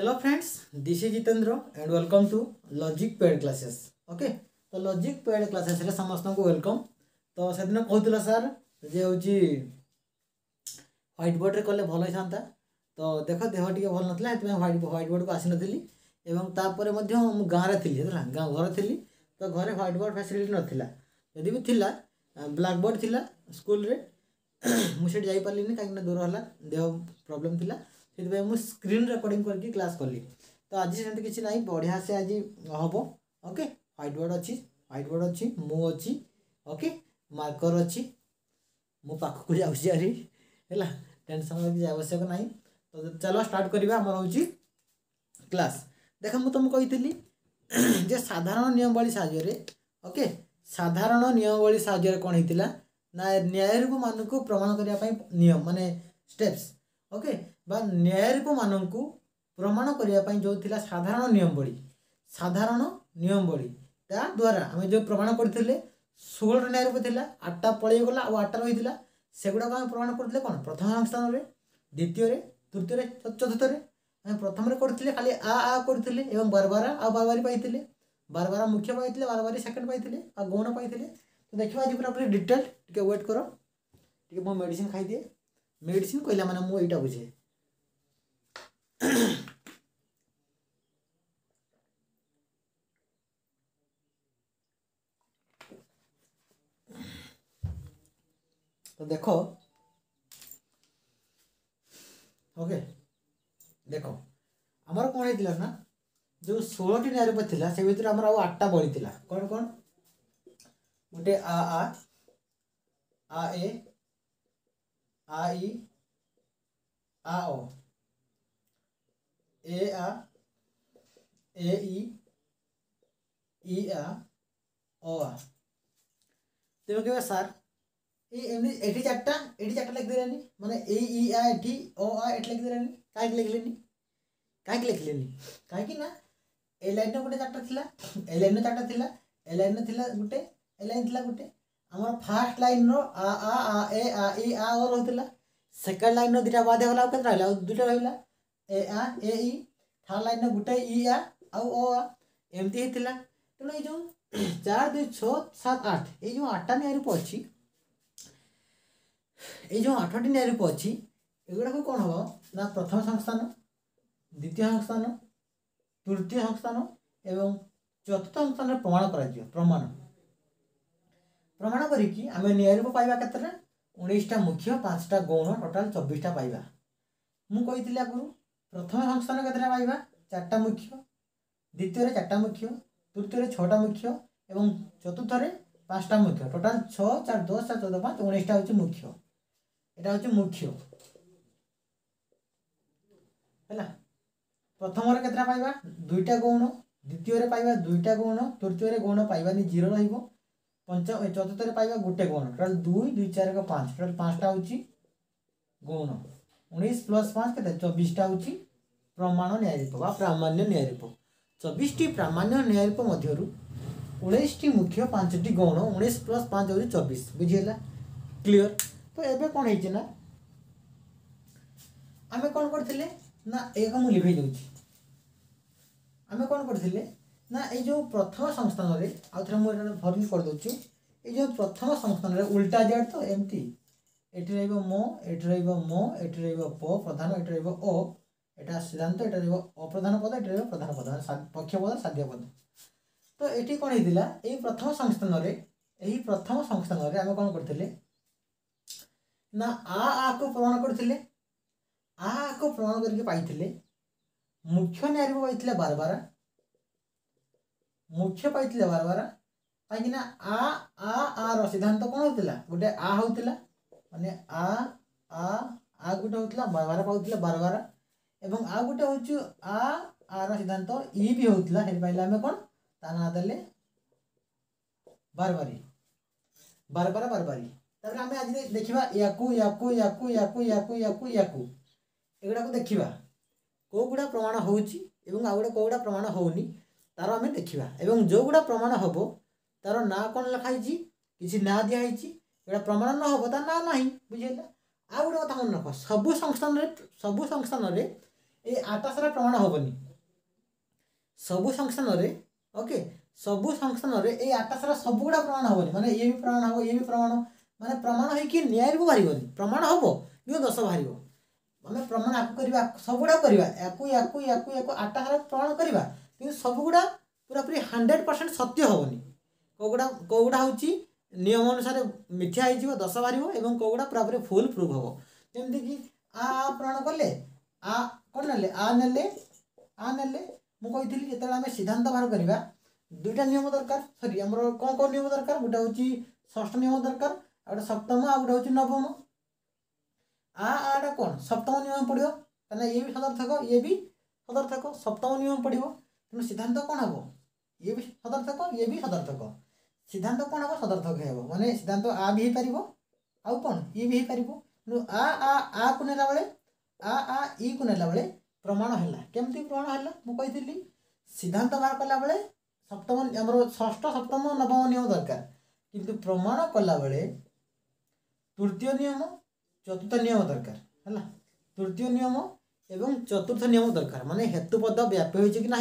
hello friends this is Jitendra and welcome to logic paid classes okay तो logic paid classes रे समस्त को welcome तो दिन कहला सर जे हूँ ह्वैट बोर्ड रे कले भल होता तो देख देह टे भल नाला ह्वैट ह्वैट बोर्ड को आसी नी एवं तापर गाँव थी है गाँव घर थी तो घर ह्वैट बोर्ड फैसिलिटी नाला यदि भी थिला ब्लैक बोर्ड थिला स्कूल रे मुझे जापारि कहीं दूर है देह प्रोब्लेम थिला ସେଥିପାଇଁ ମୁଁ ସ୍କ୍ରିନ୍ ରେକର୍ଡ଼ିଂ କରିକି କ୍ଲାସ୍ କଲି ତ ଆଜି ସେମିତି କିଛି ନାହିଁ ବଢ଼ିଆ ସେ ଆଜି ହେବ ଓକେ ହ୍ୱାଇଟ୍ ବୋର୍ଡ଼ ଅଛି ହ୍ୱାଇଟ୍ ବୋର୍ଡ଼ ଅଛି ମୁଁ ଅଛି ଓକେ ମାର୍କର୍ ଅଛି ମୁଁ ପାଖକୁ ଯାଉଛି ଆରି ହେଲା ଟେନସନ୍ କିଛି ଆବଶ୍ୟକ ନାହିଁ ତ ଚାଲ ଷ୍ଟାର୍ଟ କରିବା ଆମର ହେଉଛି କ୍ଲାସ୍ ଦେଖ ମୁଁ ତୁମକୁ କହିଥିଲି ଯେ ସାଧାରଣ ନିୟମାବଳୀ ସାହାଯ୍ୟରେ ଓକେ ସାଧାରଣ ନିୟମାବଳୀ ସାହାଯ୍ୟରେ କ'ଣ ହେଇଥିଲା ନା ନ୍ୟାୟରକୁ ମାନଙ୍କୁ ପ୍ରମାଣ କରିବା ପାଇଁ ନିୟମ ମାନେ ଷ୍ଟେପ୍ସ ଓକେ ବା ନ୍ୟାୟରିକମାନଙ୍କୁ ପ୍ରମାଣ କରିବା ପାଇଁ ଯେଉଁ ଥିଲା ସାଧାରଣ ନିୟମବଳୀ ସାଧାରଣ ନିୟମବଳୀ ତା ଦ୍ୱାରା ଆମେ ଯେଉଁ ପ୍ରମାଣ କରିଥିଲେ ଷୋହଳଟା ନ୍ୟାୟରୂପ ଥିଲା ଆଠଟା ପଳେଇଗଲା ଆଉ ଆଠଟା ରହିଥିଲା ସେଗୁଡ଼ାକ ଆମେ ପ୍ରମାଣ କରିଥିଲେ କ'ଣ ପ୍ରଥମ ସ୍ଥାନରେ ଦ୍ୱିତୀୟରେ ତୃତୀୟରେ ଚତୁର୍ଥରେ ଆମେ ପ୍ରଥମରେ କରିଥିଲେ ଖାଲି ଆ ଆ କରିଥିଲେ ଏବଂ ବାରବାର ଆଉ ବାରବାରୀ ପାଇଥିଲେ ବାରବାର ମୁଖ୍ୟ ପାଇଥିଲେ ବାରବାରୀ ସେକେଣ୍ଡ ପାଇଥିଲେ ଆଉ ଗୌଣ ପାଇଥିଲେ ତ ଦେଖିବା ଆଜି ପୁରା ପୁରି ଡିଟେଲ୍ ଟିକେ ୱେଟ୍ କର ଟିକେ ମୁଁ ମେଡ଼ିସିନ୍ ଖାଇଦିଏ ମେଡ଼ିସିନ୍ କହିଲା ମାନେ ମୁଁ ଏଇଟା ବୁଝେ তো দেখো ওকে দেখো আমার কোণ হয়েছিল না যে ষোলটি নিরূপ লা সে ভিতরে আমার আউ আটটা বলি লা কোণ কোণ গোটে আ আ আ এ आ ई आ ओ ए आ ए ई ই আ অ আ তুমি কেবে স্যার এই এমনি এটি চারটা এটি চারটা লিখে দিলেনি মানে এই ই আ এটি অ আ এটি লিখে দিলেনি কাহিকি লিখলেনি কাহিকি লিখলেনি কাহিকি না এই লাইনটা গোটে চারটা লা এই লাইনটা চারটা লা এই লাইনটা লা গোটে এই লাইন লা গোটে అమ పార్ట్ లైన్ న ఆ ఆ ఎ ఆ ఇ ఆ ఆ ల హోతిలా సెకండ్ లైన్ న దిట బాదే హలవ్ కదాల ఆ దుట ల హోల ఎ ఆ ఎ ఇ థర్డ్ లైన్ న గుట ఇ ఆ ఆ ఆ ఎంతి హతిలా తల ఈ జో 4 2 6 7 8 ఈ జో 8ట నియరూ పచి ఈ జో 8ట నియరూ పచి ఎగడకు कोन హోనా प्रथమ సంస్థాన ద్వితీయ సంస్థాన తృతీయ సంస్థాన ఏవం చతుర్త సంస్థాన ప్రమాణ కరజి ప్రమాణ প্রমাণ করিকি আমি নিয়ারিভ পাইবা কেতটা উনিশটা মুখ্য পাঁচটা গৌণ টোটাল চব্বিশটা পাইবা ମୁଁ କହିଥିଲି ଆଗରୁ ପ୍ରଥମ ସଂସ୍ଥାନ କେତେଟା ପାଇବା ଚାରିଟା ମୁଖ୍ୟ ଦ୍ୱିତୀୟରେ ଚାରିଟା ମୁଖ୍ୟ ତୃତୀୟରେ ଛଅଟା ମୁଖ୍ୟ ଏବଂ ଚତୁର୍ଥରେ ପାଞ୍ଚଟା ମୁଖ୍ୟ ଟୋଟାଲ୍ ଛଅ ଚାରି ଦଶ ଚାରି ଚଉଦ ପାଞ୍ଚ ଉଣେଇଶଟା ହେଉଛି ମୁଖ୍ୟ ଏଇଟା ହେଉଛି ମୁଖ୍ୟ ହେଲା ପ୍ରଥମରେ କେତେଟା ପାଇବା ଦୁଇଟା ଗୌଣ ଦ୍ୱିତୀୟରେ ପାଇବା ଦୁଇଟା ଗୌଣ ତୃତୀୟରେ ଗୌଣ ପାଇବାନି ଜିରୋ ରହିବ पंच चतुर्थ पाइब गोटे गुण टोटाल दुई दुई चार पाँच टोटाल पाँचटा हूँ गुण उन्नीस प्लस पाँच के चबिशा हूँ प्रमाण न्यायरूप प्रामाण्य न्यायरूप चबीश टी प्रामाण्य न्यायरूप मध्य उन्नीस टी मुख्य पांच टी गौण उन्नीस प्लस पाँच हूँ चौबीस बुझेगा क्लीयर तो ये कौन है ना आम कौन कर मुझे लिभ आम कौन कर ନା ଏଇ ଯେଉଁ ପ୍ରଥମ ସଂସ୍ଥାନରେ ଆଉ ଥରେ ମୁଁ ଏଇଟା ଭର୍ଣ୍ଣି କରିଦେଉଛି ଏଇ ଯେଉଁ ପ୍ରଥମ ସଂସ୍ଥାନରେ ଉଲ୍ଟା ଜେଡ଼ ତ ଏମିତି ଏଠି ରହିବ ମୋ ଏଠି ରହିବ ମୋ ଏଠି ରହିବ ପ ପ୍ରଧାନ ଏଠି ରହିବ ଅ ଏଇଟା ସିଦ୍ଧାନ୍ତ ଏଇଟା ରହିବ ଅପ୍ରଧାନ ପଦ ଏଠି ରହିବ ପ୍ରଧାନ ପଦ ମାନେ ପକ୍ଷ ପଦ ସାଧ୍ୟ ପଦ ତ ଏଠି କ'ଣ ହେଇଥିଲା ଏଇ ପ୍ରଥମ ସଂସ୍ଥାନରେ ଏହି ପ୍ରଥମ ସଂସ୍ଥାନରେ ଆମେ କ'ଣ କରିଥିଲେ ନା ଆ ଆକୁ ପ୍ରମାଣ କରିଥିଲେ ଆ ଆକୁ ପ୍ରମାଣ କରିକି ପାଇଥିଲେ ମୁଖ୍ୟ ନ୍ୟାୟ ପାଇଥିଲେ ବାରବାରା ମୁଖ୍ୟ ପାଇଥିଲେ ବାରବାର କାହିଁକିନା ଆ ଆ ଆର ସିଦ୍ଧାନ୍ତ କ'ଣ ହେଉଥିଲା ଗୋଟେ ଆ ହେଉଥିଲା ମାନେ ଆ ଆ ଆ ଗୋଟେ ହେଉଥିଲା ବାରବାର ପାଉଥିଲା ବାରବାର ଏବଂ ଆଉ ଗୋଟେ ହେଉଛି ଆ ଆର ସିଦ୍ଧାନ୍ତ ଇ ବି ହେଉଥିଲା ହେଇପାରିଲେ ଆମେ କ'ଣ ତା ନାଁ ଦେଲେ ବାରବାରୀ ବାରବାର ବାରବାରୀ ତାପରେ ଆମେ ଆଜି ଦେଖିବା ୟାକୁ ୟାକୁ ୟାକୁ ୟାକୁ ୟାକୁ ୟାକୁ ୟାକୁ ଏଗୁଡ଼ାକୁ ଦେଖିବା କେଉଁ ଗୁଡ଼ା ପ୍ରମାଣ ହେଉଛି ଏବଂ ଆଉ ଗୋଟେ କେଉଁ ଗୁଡ଼ା ପ୍ରମାଣ ହେଉନି ତାର ଆମେ ଦେଖିବା ଏବଂ ଯେଉଁଗୁଡ଼ା ପ୍ରମାଣ ହେବ ତାର ନାଁ କ'ଣ ଲେଖାହେଇଛି କିଛି ନାଁ ଦିଆହେଇଛି ଏଇଟା ପ୍ରମାଣ ନ ହେବ ତା ନାଁ ନାହିଁ ବୁଝିହେଲା ଆଉ ଗୋଟେ କଥା ମନେ ରଖ ସବୁ ସଂସ୍ଥାନରେ ସବୁ ସଂସ୍ଥାନରେ ଏ ଆକାଶର ପ୍ରମାଣ ହେବନି ସବୁ ସଂସ୍ଥାନରେ ଓକେ ସବୁ ସଂସ୍ଥାନରେ ଏ ଆକାଶର ସବୁଗୁଡ଼ା ପ୍ରମାଣ ହେବନି ମାନେ ଇଏ ବି ପ୍ରମାଣ ହେବ ଇଏ ବି ପ୍ରମାଣ ମାନେ ପ୍ରମାଣ ହେଇକି ନ୍ୟାୟରୁ ବାହାରିବନି ପ୍ରମାଣ ହେବ କିନ୍ତୁ ଦଶ ବାହାରିବ ଆମେ ପ୍ରମାଣ ଆକୁ କରିବା ସବୁଗୁଡ଼ା କରିବା ୟାକୁ ୟାକୁ ୟାକୁ ୟାକୁ ଆକାଶର ପ୍ରମାଣ କରିବା कि सबुगुड़ा पूरा पूरी हंड्रेड परसेंट सत्य हेनी कौगुड़ा कौगुड़ा हूँ नियम अनुसार मिथ्या हो दस बार कौगुड़ा पूरा पूरी फुल प्रूफ हम जमीक आ प्रण कले आ कौन ना आ ने आ ने मुझे जिते आम सिद्धांत बाहर करवा दुईटा नियम दरकार सरी आम कौन कौन निम दरकार गोटे हूँ ष्ठ नियम दरकार गोटे सप्तम आ गए हूँ नवम आ आटा कौन सप्तम नियम पड़ो क्या ये भी सदर्थक ये भी सदर्थक सप्तम नियम पड़ो तेना सिद्धांत कौन हम ये भी सदर्थक ये भी सदर्थक सिद्धांत कौन हम सदर्थक हे मैंने सिद्धांत आ भी हो पार आउ कौन ई भी हो पार आ आ आ को आ को ना बेले प्रमाण है कमी प्रमाण है मुझे सिद्धांत बाहर कला बेले सप्तम आम ष्ठ सप्तम नवम नियम दरकार कि प्रमाण कला बेले तृतीय नियम चतुर्थ नियम दरकार है तृतीय नियम एवं चतुर्थ नियम दरकार मानने हेतुपद व्यापी हो ना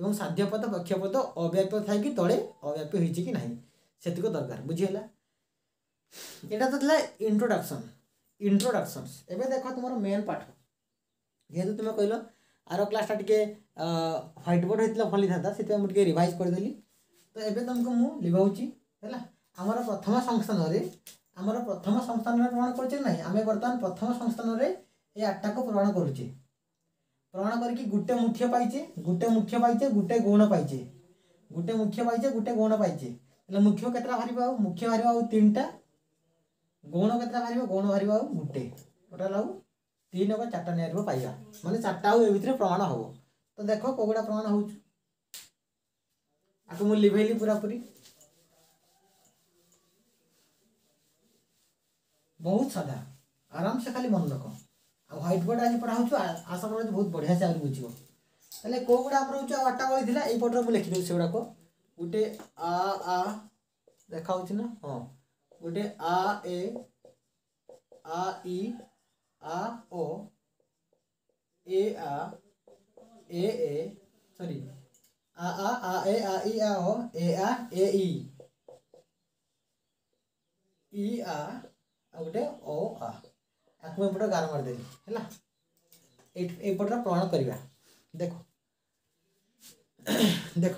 এবং ସାଧ୍ୟପଦ ବକ୍ଷ୍ୟପଦ ଅବ୍ୟାପ୍ୟ ଥାଇକି ତଳେ ଅବ୍ୟାପ୍ୟ ହେଇଛି କି ନାହିଁ ସେତିକ ଦରକାର ବୁଝିହେଲା ଏଇଟା ତ ଥିଲା ଇଣ୍ଟ୍ରୋଡକ୍ସନ୍ ଇଣ୍ଟ୍ରୋଡକ୍ସନ୍ସ ଏବେ ଦେଖ ତୁମର ମେନ୍ ପାଠ ଯେହେତୁ ତୁମେ କହିଲ ଆର କ୍ଲାସ୍ଟା ଟିକେ ହ୍ୱାଇଟ୍ ବୋର୍ଡ଼ ହେଇଥିଲା ଭଲ ହେଇଥାନ୍ତା ସେଥିପାଇଁ ମୁଁ ଟିକେ ରିଭାଇଜ୍ କରିଦେଲି ତ ଏବେ ତୁମକୁ ମୁଁ ଲିଭାଉଛି ହେଲା ଆମର ପ୍ରଥମ ସଂସ୍ଥାନରେ ଆମର ପ୍ରଥମ ସଂସ୍ଥାନରେ ଗ୍ରହଣ କରୁଛେ ନାହିଁ ଆମେ ବର୍ତ୍ତମାନ ପ୍ରଥମ ସଂସ୍ଥାନରେ এই আটটাকে পূরণ করছে प्रमाण करी गोटे मुख्य पाइचे गोटे मुख्य पाइचे गोटे गौण पाइचे गोटे मुख्य पाइचे गोटे गौण पाइचे मुख्य केतटा बाहर मुख्य बाहर तीन टा गौण के बाहर गौण बाहर आउ गोटे टोटाल आउ तीन अबा चार्टा नहीं पाइबा मैंने चार्टा आउ ए भितर प्रमाण हम तो देख कौगुड़ा प्रमाण हो आपको मुझे लिभेली बहुत साधा आराम से खाली मन रख ह्वैट बोर्ड आज पढ़ा हो आसम बहुत बढ़िया से आज बुझे कौ गुड़ा आप आठटा बड़ी थी ये पटर मुझे लिखी से गुड़ाक गोटे आ आ देखा ना हाँ गोटे आ ए आ इ आ ओ ए आ ए ए सॉरी आ आ आ ए आ इ आ ओ ए आ ए इ इ आ गोटे ओ आ मुझे गार मारदे है यपट प्रमाण करवा देख देख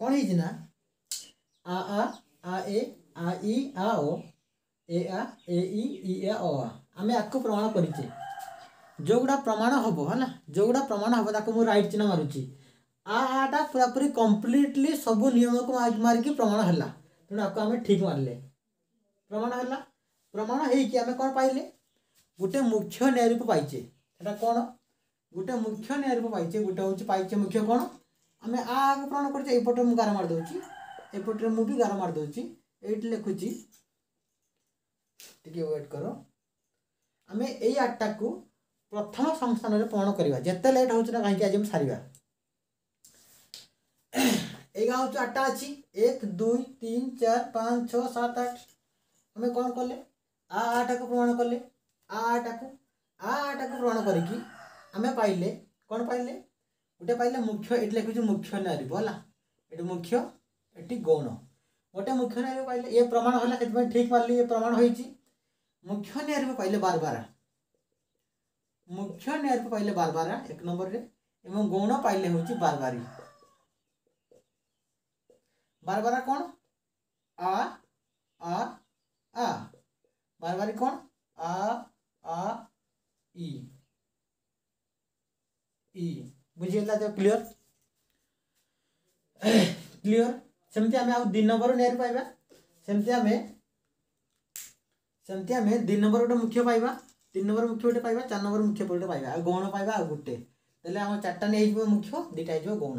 कौन है ना आ आ आ ए आ इ आ ओ ए आ ए इ इ ए ओ आम या प्रमाण कर जो गुड़ा प्रमाण हम है जो गुड़ा प्रमाण हम ताको मुझे रईट चिन्ह मारूँ आ आटा पूरा पूरी कम्प्लीटली सब निम को मारिकी प्रमाण है तेनाली ठीक मारे प्रमाण है ପ୍ରମାଣ ହେଇକି ଆମେ କ'ଣ ପାଇଲେ ଗୋଟେ ମୁଖ୍ୟ ନ୍ୟାୟରୂପ ପାଇଛେ ସେଟା କ'ଣ ଗୋଟେ ମୁଖ୍ୟ ନ୍ୟାୟରୂପ ପାଇଛେ ଗୋଟେ ହେଉଛି ପାଇଛେ ମୁଖ୍ୟ କ'ଣ ଆମେ ଆ ଆଗ ପ୍ରମାଣ କରୁଛେ ଏପଟରେ ମୁଁ ଗାର ମାରି ଦେଉଛି ଏପଟରେ ମୁଁ ବି ଗାର ମାରି ଦେଉଛି ଏଇଠି ଲେଖୁଛି ଟିକେ ୱେଟ୍ କର ଆମେ ଏଇ ଆଠଟାକୁ ପ୍ରଥମ ସଂସ୍ଥାନରେ ପୂରଣ କରିବା ଯେତେ ଲେଟ୍ ହେଉଛି ନା କାହିଁକି ଆଜି ଆମେ ସାରିବା ଏଇ ଗାଁ ହେଉଛି ଆଠଟା ଅଛି ଏକ ଦୁଇ ତିନି ଚାରି ପାଞ୍ଚ ଛଅ ସାତ ଆଠ ଆମେ କ'ଣ କଲେ ଆ ଆଟାକୁ ଗ୍ରହଣ କଲେ ଆ ଆଟାକୁ ଆ ଆଟାକୁ ଗ୍ରହଣ କରିକି ଆମେ ପାଇଲେ କ'ଣ ପାଇଲେ ଗୋଟେ ପାଇଲେ ମୁଖ୍ୟ ଏଠି ଲେଖୁଛି ମୁଖ୍ୟ ନାରୀବ ହେଲା ଏଠି ମୁଖ୍ୟ ଏଠି ଗୌଣ ଗୋଟେ ମୁଖ୍ୟ ନାରୀବ ପାଇଲେ ଇଏ ପ୍ରମାଣ ହେଲା ସେଥିପାଇଁ ଠିକ୍ ମାରିଲି ଇଏ ପ୍ରମାଣ ହୋଇଛି ମୁଖ୍ୟ ନାରୀବ ପାଇଲେ ବାରବାରା ମୁଖ୍ୟ ନାରୀବ ପାଇଲେ ବାରବାରା ଏକ ନମ୍ବରରେ ଏବଂ ଗୌଣ ପାଇଲେ ହେଉଛି ବାରବାରୀ ବାରବାରା କ'ଣ ଆ ଆ ଆ बार बार कौन आ आ ई ई बुझे तो क्लियर क्लियर सेमती आम दिन नंबर निहारी पाइबा सेमती आम सेमती आम दिन नंबर गोटे मुख्य पाइबा तीन नंबर मुख्य गोटे पाइबा चार नंबर मुख्य गोटे पाइबा आ गौण पाइबा आ गोटे ତାହେଲେ ଆମ ଚାରିଟା ନେଇଯିବ मुख्य ଦୁଇଟା ହେଇଯିବ गौण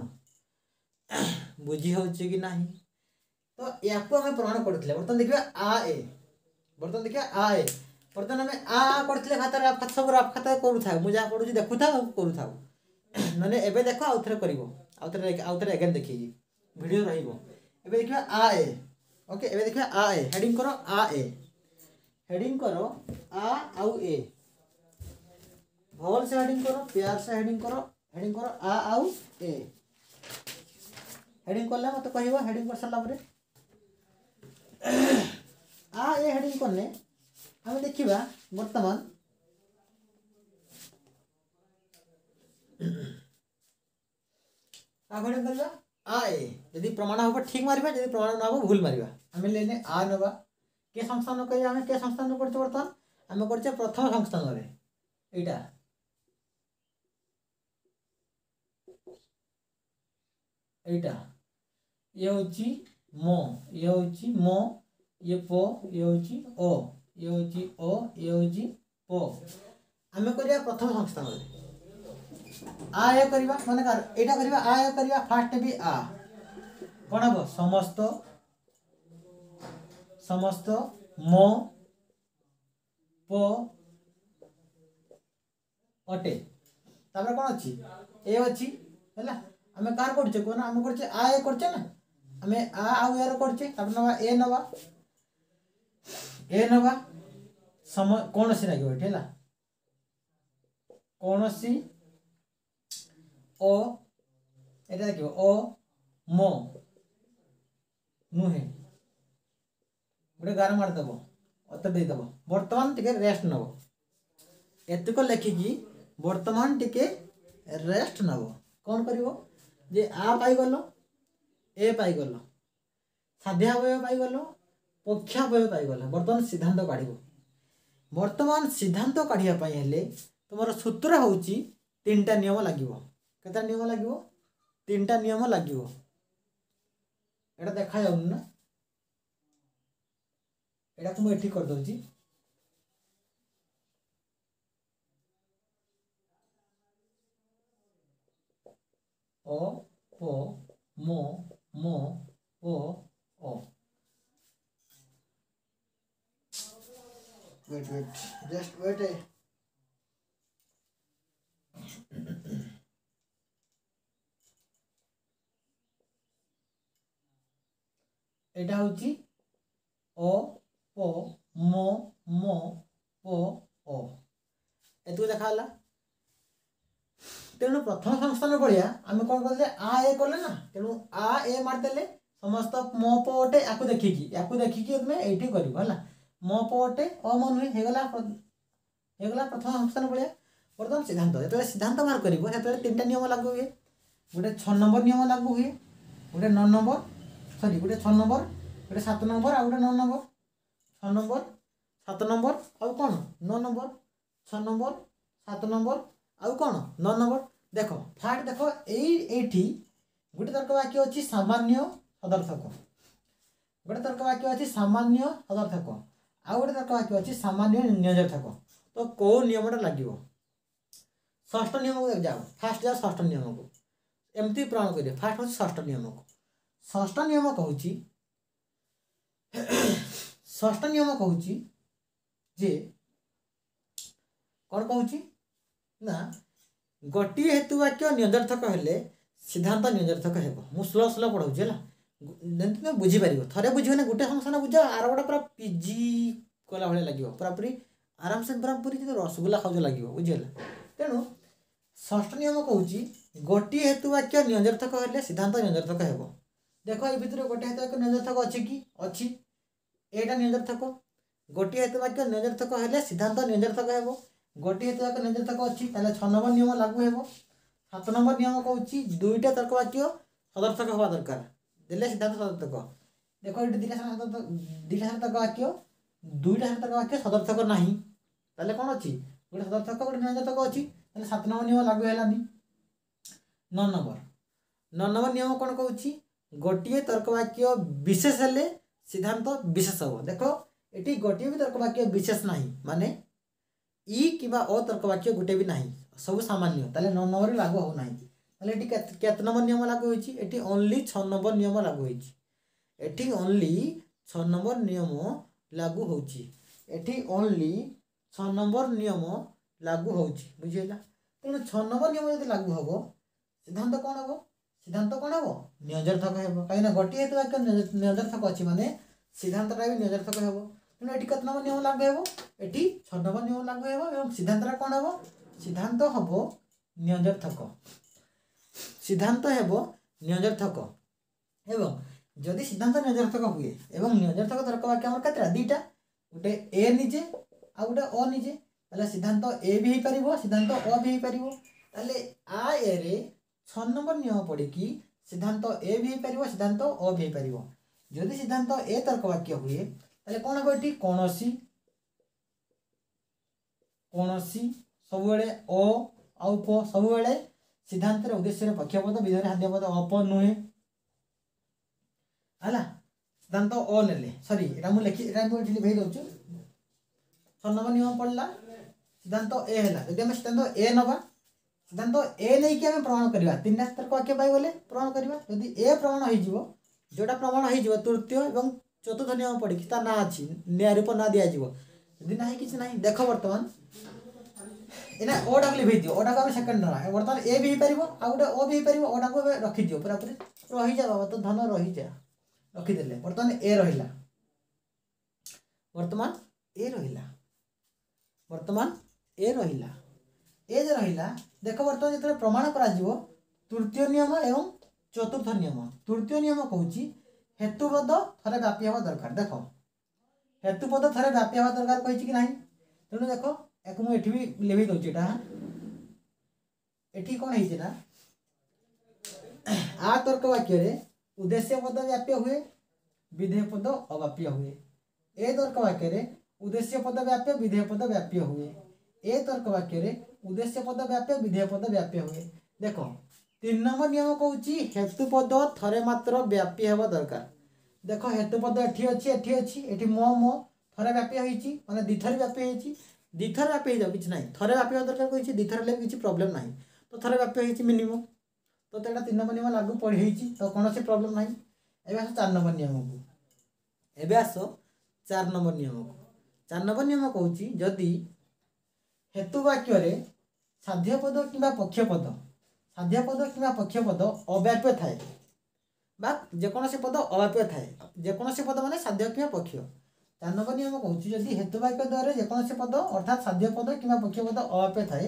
बुझी ହେଉଛି कि ନାହିଁ तो ୟାକୁ ଆମେ ପ୍ରମାଣ କରୁଥିଲେ ବର୍ତ୍ତମାନ ଦେଖିବା ଆ ଏ बर्तन देखिए आए बर्तन आम आ पढ़ते खाते सब राफ खाता करू था मुझे जहाँ पढ़ू देखु था करू था ना एवं देख आउ थे कर आगे देखिए भिड रखे देखा आए ओके ए आ ए हेडिंग कर आ ए हेडिंग कर आउ ए भल से हेडिंग कर प्यार से हेडिंग कर हेडिंग कर आउ ए हेडिंग कले मत कह हेडिंग कर सारापुर आ ए हेडिंग कले आम देखा बर्तमान आ ए यदि प्रमाण हम ठीक मार प्रमाण न हो भूल मारे आम लेने आ नवा के संस्थान कहे आम के संस्थान करें कर प्रथम संस्थान में यहाँ एटा ये हूँ म ये हूँ म ଇଏ ପୋ ଇଏ ହେଉଛି ଓ ଇଏ ହେଉଛି ଓ ଇଏ ହେଉଛି ପୋ ଆମେ କରିବା ପ୍ରଥମ ସଂସ୍ଥାନରେ ଆୟ କରିବା ମନେକର ଏଇଟା କରିବା ଆୟ କରିବା ଫାଷ୍ଟ ବି ଆ କ'ଣ ହେବ ସମସ୍ତ ସମସ୍ତ ମୋ ପୋ ଅଟେ ତାପରେ କ'ଣ ଅଛି ଏ ଅଛି ହେଲା ଆମେ କାହାର କରୁଛେ କୁହ ନା ଆମେ କରୁଛେ ଆୟ କରୁଛେ ନା ଆମେ ଆ ଆଉ ଏହାର କରୁଛେ ତାପରେ ନେବା ଏ ନେବା ଏ ନେବା ସମୟ କୌଣସି ଲାଗିବ ଏଠି ହେଲା କୌଣସି ଓ ଏଇଟା ଲାଗିବ ଓ ମୋ ନୁହେଁ ଗୋଟେ ଗାର ମାରିଦେବ ଅତେ ଦେଇଦେବ ବର୍ତ୍ତମାନ ଟିକେ ରେଷ୍ଟ ନେବ ଏତିକ ଲେଖିକି ବର୍ତ୍ତମାନ ଟିକେ ରେଷ୍ଟ ନେବ କ'ଣ କରିବ ଯେ ଆ ପାଇଗଲ ଏ ପାଇଗଲ ସାଧ୍ୟ ଅବୟ ପାଇଗଲ पक्षापय पाईगला बर्तमान सिद्धांत काढ़ बर्तमान सिद्धांत काढ़ापी हेल्ले तुम सूत्र हूँ तीन टाइम निम लगे कतटा निम लगे तीन टाइम निम लगे ये देखा जा ना यटा तो मुझे म ओ ओ wait wait just wait a এটা হচ্ছে অ প ম ম প অ এতক দেখা হলা তেণু প্রথম সংস্থান ভা আমি কম কলে আ এ কলে না তেণু আ এ মারিদেলে সমস্ত ম প অটে একু দেখিকি একু দেখিকি তুমি এইটি করব হলা ମ ପ ଅଟେ ଅମ ନୁହେଁ ହେଇଗଲା ହେଇଗଲା ପ୍ରଥମ ଅପସନ୍ ଭଳିଆ ବର୍ତ୍ତମାନ ସିଦ୍ଧାନ୍ତ ଯେତେବେଳେ ସିଦ୍ଧାନ୍ତ ବାହାର କରିବ ସେତେବେଳେ ତିନିଟା ନିୟମ ଲାଗୁ ହୁଏ ଗୋଟେ ଛଅ ନମ୍ବର ନିୟମ ଲାଗୁ ହୁଏ ଗୋଟେ ନଅ ନମ୍ବର ସରି ଗୋଟେ ଛଅ ନମ୍ବର ଗୋଟେ ସାତ ନମ୍ବର ଆଉ ଗୋଟେ ନଅ ନମ୍ବର ଛଅ ନମ୍ବର ସାତ ନମ୍ବର ଆଉ କ'ଣ ନଅ ନମ୍ବର ଛଅ ନମ୍ବର ସାତ ନମ୍ବର ଆଉ କ'ଣ ନଅ ନମ୍ବର ଦେଖ ଫାର୍ଟ ଦେଖ ଏଇ ଏଇଠି ଗୋଟେ ତର୍କ ବାକ୍ୟ ଅଛି ସାମାନ୍ୟ ସଦର୍ଥକ ଗୋଟେ ତର୍କ ବାକ୍ୟ ଅଛି ସାମାନ୍ୟ ସଦର୍ଥକ आउ गए तक बाकी अच्छे सामान्य नियोजक थक तो कौ नियम लगे ष्ठ नियम को जाओ फास्ट जाओ ष्ठ नियम को एमती प्रमाण कर फास्ट हूँ ष्ठ नियम को ष्ठ नियम कह ष्ठ नियम कह कौन कहि ना गोटे हेतु वाक्य हेले सिद्धांत निर्थक हे मुझ स्लो स्लो पढ़ाऊँ है तुम बुझीपर थे बुझे गोटे फंक्शन बुझ आर गोटे पूरा पिजी कला भाई लगे पूरा पूरी आराम से पूरा पूरी रसगुल्ला खाऊ लगे बुझेगा तेणु ष्ठ नियम कौन गोटे हेतु वाक्य निरंजर्थक हेल्ले सिद्धांत निरंजर्थक हे देख य भितर गोटे हेतु वाक्य निरंजर्थक अच्छे कि अच्छी यहाँ निरंजर्थक गोटे हेतु वाक्य निरंजर्थक हेल्ले सिद्धांत निरंजर्थक हे गोटे हेतु वाक्य निरंजर्थक अच्छी तेज़े छः नंबर निम लागू हे सत नंबर निम कौन दुईटा तर्क वाक्य सदर्थक हवा दरकार देले सिद्धांत सदर्थक देखो ये दुटा सार दुटा सार्थक वाक्य दुईटा सार्थक वाक्य सदर्थक ना तो कौन अच्छी गोटे सदर्थक गोटे निरंजर्थक अच्छी सात नंबर नियम लागू है नौ नंबर नौ नंबर नियम कौन कौन गोटे तर्कवाक्य विशेष हेल्ले सिद्धांत विशेष हो देख ये गोटे भी तर्कवाक्य विशेष ना माने इ कि अतर्कवाक्य गोटे भी ना सब सामान्य नौ नंबर लागू हो ना তাহলে এটি কত নম্বর নিয়ম লাগু হয়েছে এটি অনলি ছ নম্বর নিয়ম লাগু হয়েছে এটি অনলি ছ নম্বর নিয়ম লাগু হচ্ছে এটি অনলি ছ নম্বর নিয়ম লাগু হচ্ছে বুঝিলা ତେଣୁ ଛଅ ନମ୍ବର ନିୟମ ଯଦି ଲାଗୁ ହେବ ସିଦ୍ଧାନ୍ତ କ'ଣ ହେବ ସିଦ୍ଧାନ୍ତ କ'ଣ ହେବ ନିୟଜର୍ଥକ ହେବ କାହିଁକିନା ଗୋଟିଏ ହେତୁ ବାକ୍ୟ ନିୟଜର୍ଥକ ଅଛି ମାନେ ସିଦ୍ଧାନ୍ତଟା ବି ନିୟଜର୍ଥକ ହେବ ତେଣୁ ଏଠି କେତେ ନମ୍ବର ନିୟମ ଲାଗୁ ହେବ ଏଠି ଛଅ ନମ୍ବର ନିୟମ ଲାଗୁ ହେବ ଏବଂ ସିଦ୍ଧାନ୍ତଟା କ'ଣ ହେବ ସିଦ୍ଧାନ୍ତ ହେବ ନିୟଜର୍ଥକ ସିଦ୍ଧାନ୍ତ ହେବ ନିୟଞ୍ଜର୍ଥକ ଏବଂ ଯଦି ସିଦ୍ଧାନ୍ତ ନିୟଞ୍ଜର୍ଥକ ହୁଏ ଏବଂ ନିୟଞ୍ଜର୍ଥକ ତର୍କ ବାକ୍ୟ ଆମର କେତେଟା ଦୁଇଟା ଗୋଟେ ଏ ନିଜେ ଆଉ ଗୋଟେ ଅ ନିଜେ ତାହେଲେ ସିଦ୍ଧାନ୍ତ ଏ ବି ହେଇପାରିବ ସିଦ୍ଧାନ୍ତ ଅ ବି ହେଇପାରିବ ତାହେଲେ ଆ ଏରେ ଛଅ ନମ୍ବର ନିୟମ ପଡ଼ିକି ସିଦ୍ଧାନ୍ତ ଏ ବି ହେଇପାରିବ ସିଦ୍ଧାନ୍ତ ଅ ବି ହେଇପାରିବ ଯଦି ସିଦ୍ଧାନ୍ତ ଏ ତର୍କ ବାକ୍ୟ ହୁଏ ତାହେଲେ କ'ଣ ହେବ ଏଠି କୌଣସି କୌଣସି ସବୁବେଳେ ଅ ଆଉ ପ ସବୁବେଳେ सिद्धांत उद्देश्य पक्ष पद विधान खाद्य पद अप नुहे है सिद्धांत अ ने सरी मुझे लिखी भेज दौ छम नियम पड़ा सिद्धांत ए सिद्धांत ए ना सिद्धांत ए नहीं कि प्रमाण करवा तीन स्तर वाक्य पाई प्रमाण करवा जदि ए प्रमाण होटा प्रमाण हो तृतीय एवं चतुर्थ नियम पड़ी तर ना अच्छी न्याय रूप ना दिज्व जदि ना किसी ना देख बर्तमान इना ओटा को लिभेद ओटा को सेकेंड ना बर्तमान ए भी पार आगे ओ भी पार ओटा को रखी पूरा पूरी रही जा बाबा तो धन रही जा रखीदे बर्तमान ए रहा बर्तमान ए रहा बर्तमान ए रहा ए जे रहा देख बर्तमान जो प्रमाण कर तृतीय नियम एवं चतुर्थ नियम तृतीय नियम कौच हेतुपद थे व्यापी हवा दरकार देख हेतुपद थे व्यापी हवा दरकार कही कि ना तेणु देख एक मुझे भी लिभ दौ ये कौन है आ तर्क वाक्य उद्देश्य पद व्याप्य हुए विधेय पद अवाप्य हुए ए तर्क वाक्य उद्देश्य पद व्याप्य विधेय पद व्याप्य हुए ए तर्क वाक्य उद्देश्य पद व्याप्य विधेय पद व्याप्य हुए देख तीन नंबर नियम कौच हेतुपद थे मात्र व्यापी हे दरकार देख हेतुपद ये अच्छी ये अच्छी ये मो मो थे व्यापी होने दिथर व्यापी ଦୁଇଥର ବ୍ୟାପି ହେଇଯାଉ କିଛି ନାହିଁ ଥରେ ବ୍ୟାପିବା ଦରକାର କହିଛି ଦୁଇଥର ହେଲେ କିଛି ପ୍ରୋବ୍ଲେମ୍ ନାହିଁ ତ ଥରେ ବ୍ୟାପି ହେଇଛି ମିନିମମ୍ ତ ଏଇଟା ତିନି ନମ୍ବର ନିୟମ ଲାଗୁ ପଢ଼ି ହେଇଛି ତ କୌଣସି ପ୍ରୋବ୍ଲେମ୍ ନାହିଁ ଏବେ ଆସ ଚାରି ନମ୍ବର ନିୟମକୁ ଏବେ ଆସ ଚାରି ନମ୍ବର ନିୟମକୁ ଚାରି ନମ୍ବର ନିୟମ କହୁଛି ଯଦି ହେତୁ ବାକ୍ୟରେ ସାଧ୍ୟ କିମ୍ବା ପକ୍ଷପଦ ସାଧ୍ୟପଦ କିମ୍ବା ପକ୍ଷପଦ ଅବ୍ୟାପ୍ୟ ଥାଏ ବା ଯେକୌଣସି ପଦ ଅବାପ୍ୟ ଥାଏ ଯେକୌଣସି ପଦ ମାନେ ସାଧ୍ୟ କିମ୍ବା ପକ୍ଷ চার নম্বর নিয়ম কହୁଛୁ ଯଦି ହେତୁବାକ୍ୟ ଦ୍ୱାରା ଯେକୌଣସି ପଦ ଅର୍ଥାତ୍ ସାଧ୍ୟ ପଦ କିମ୍ବା ମୁଖ୍ୟ ପଦ ଅବାପ୍ୟ ଥାଏ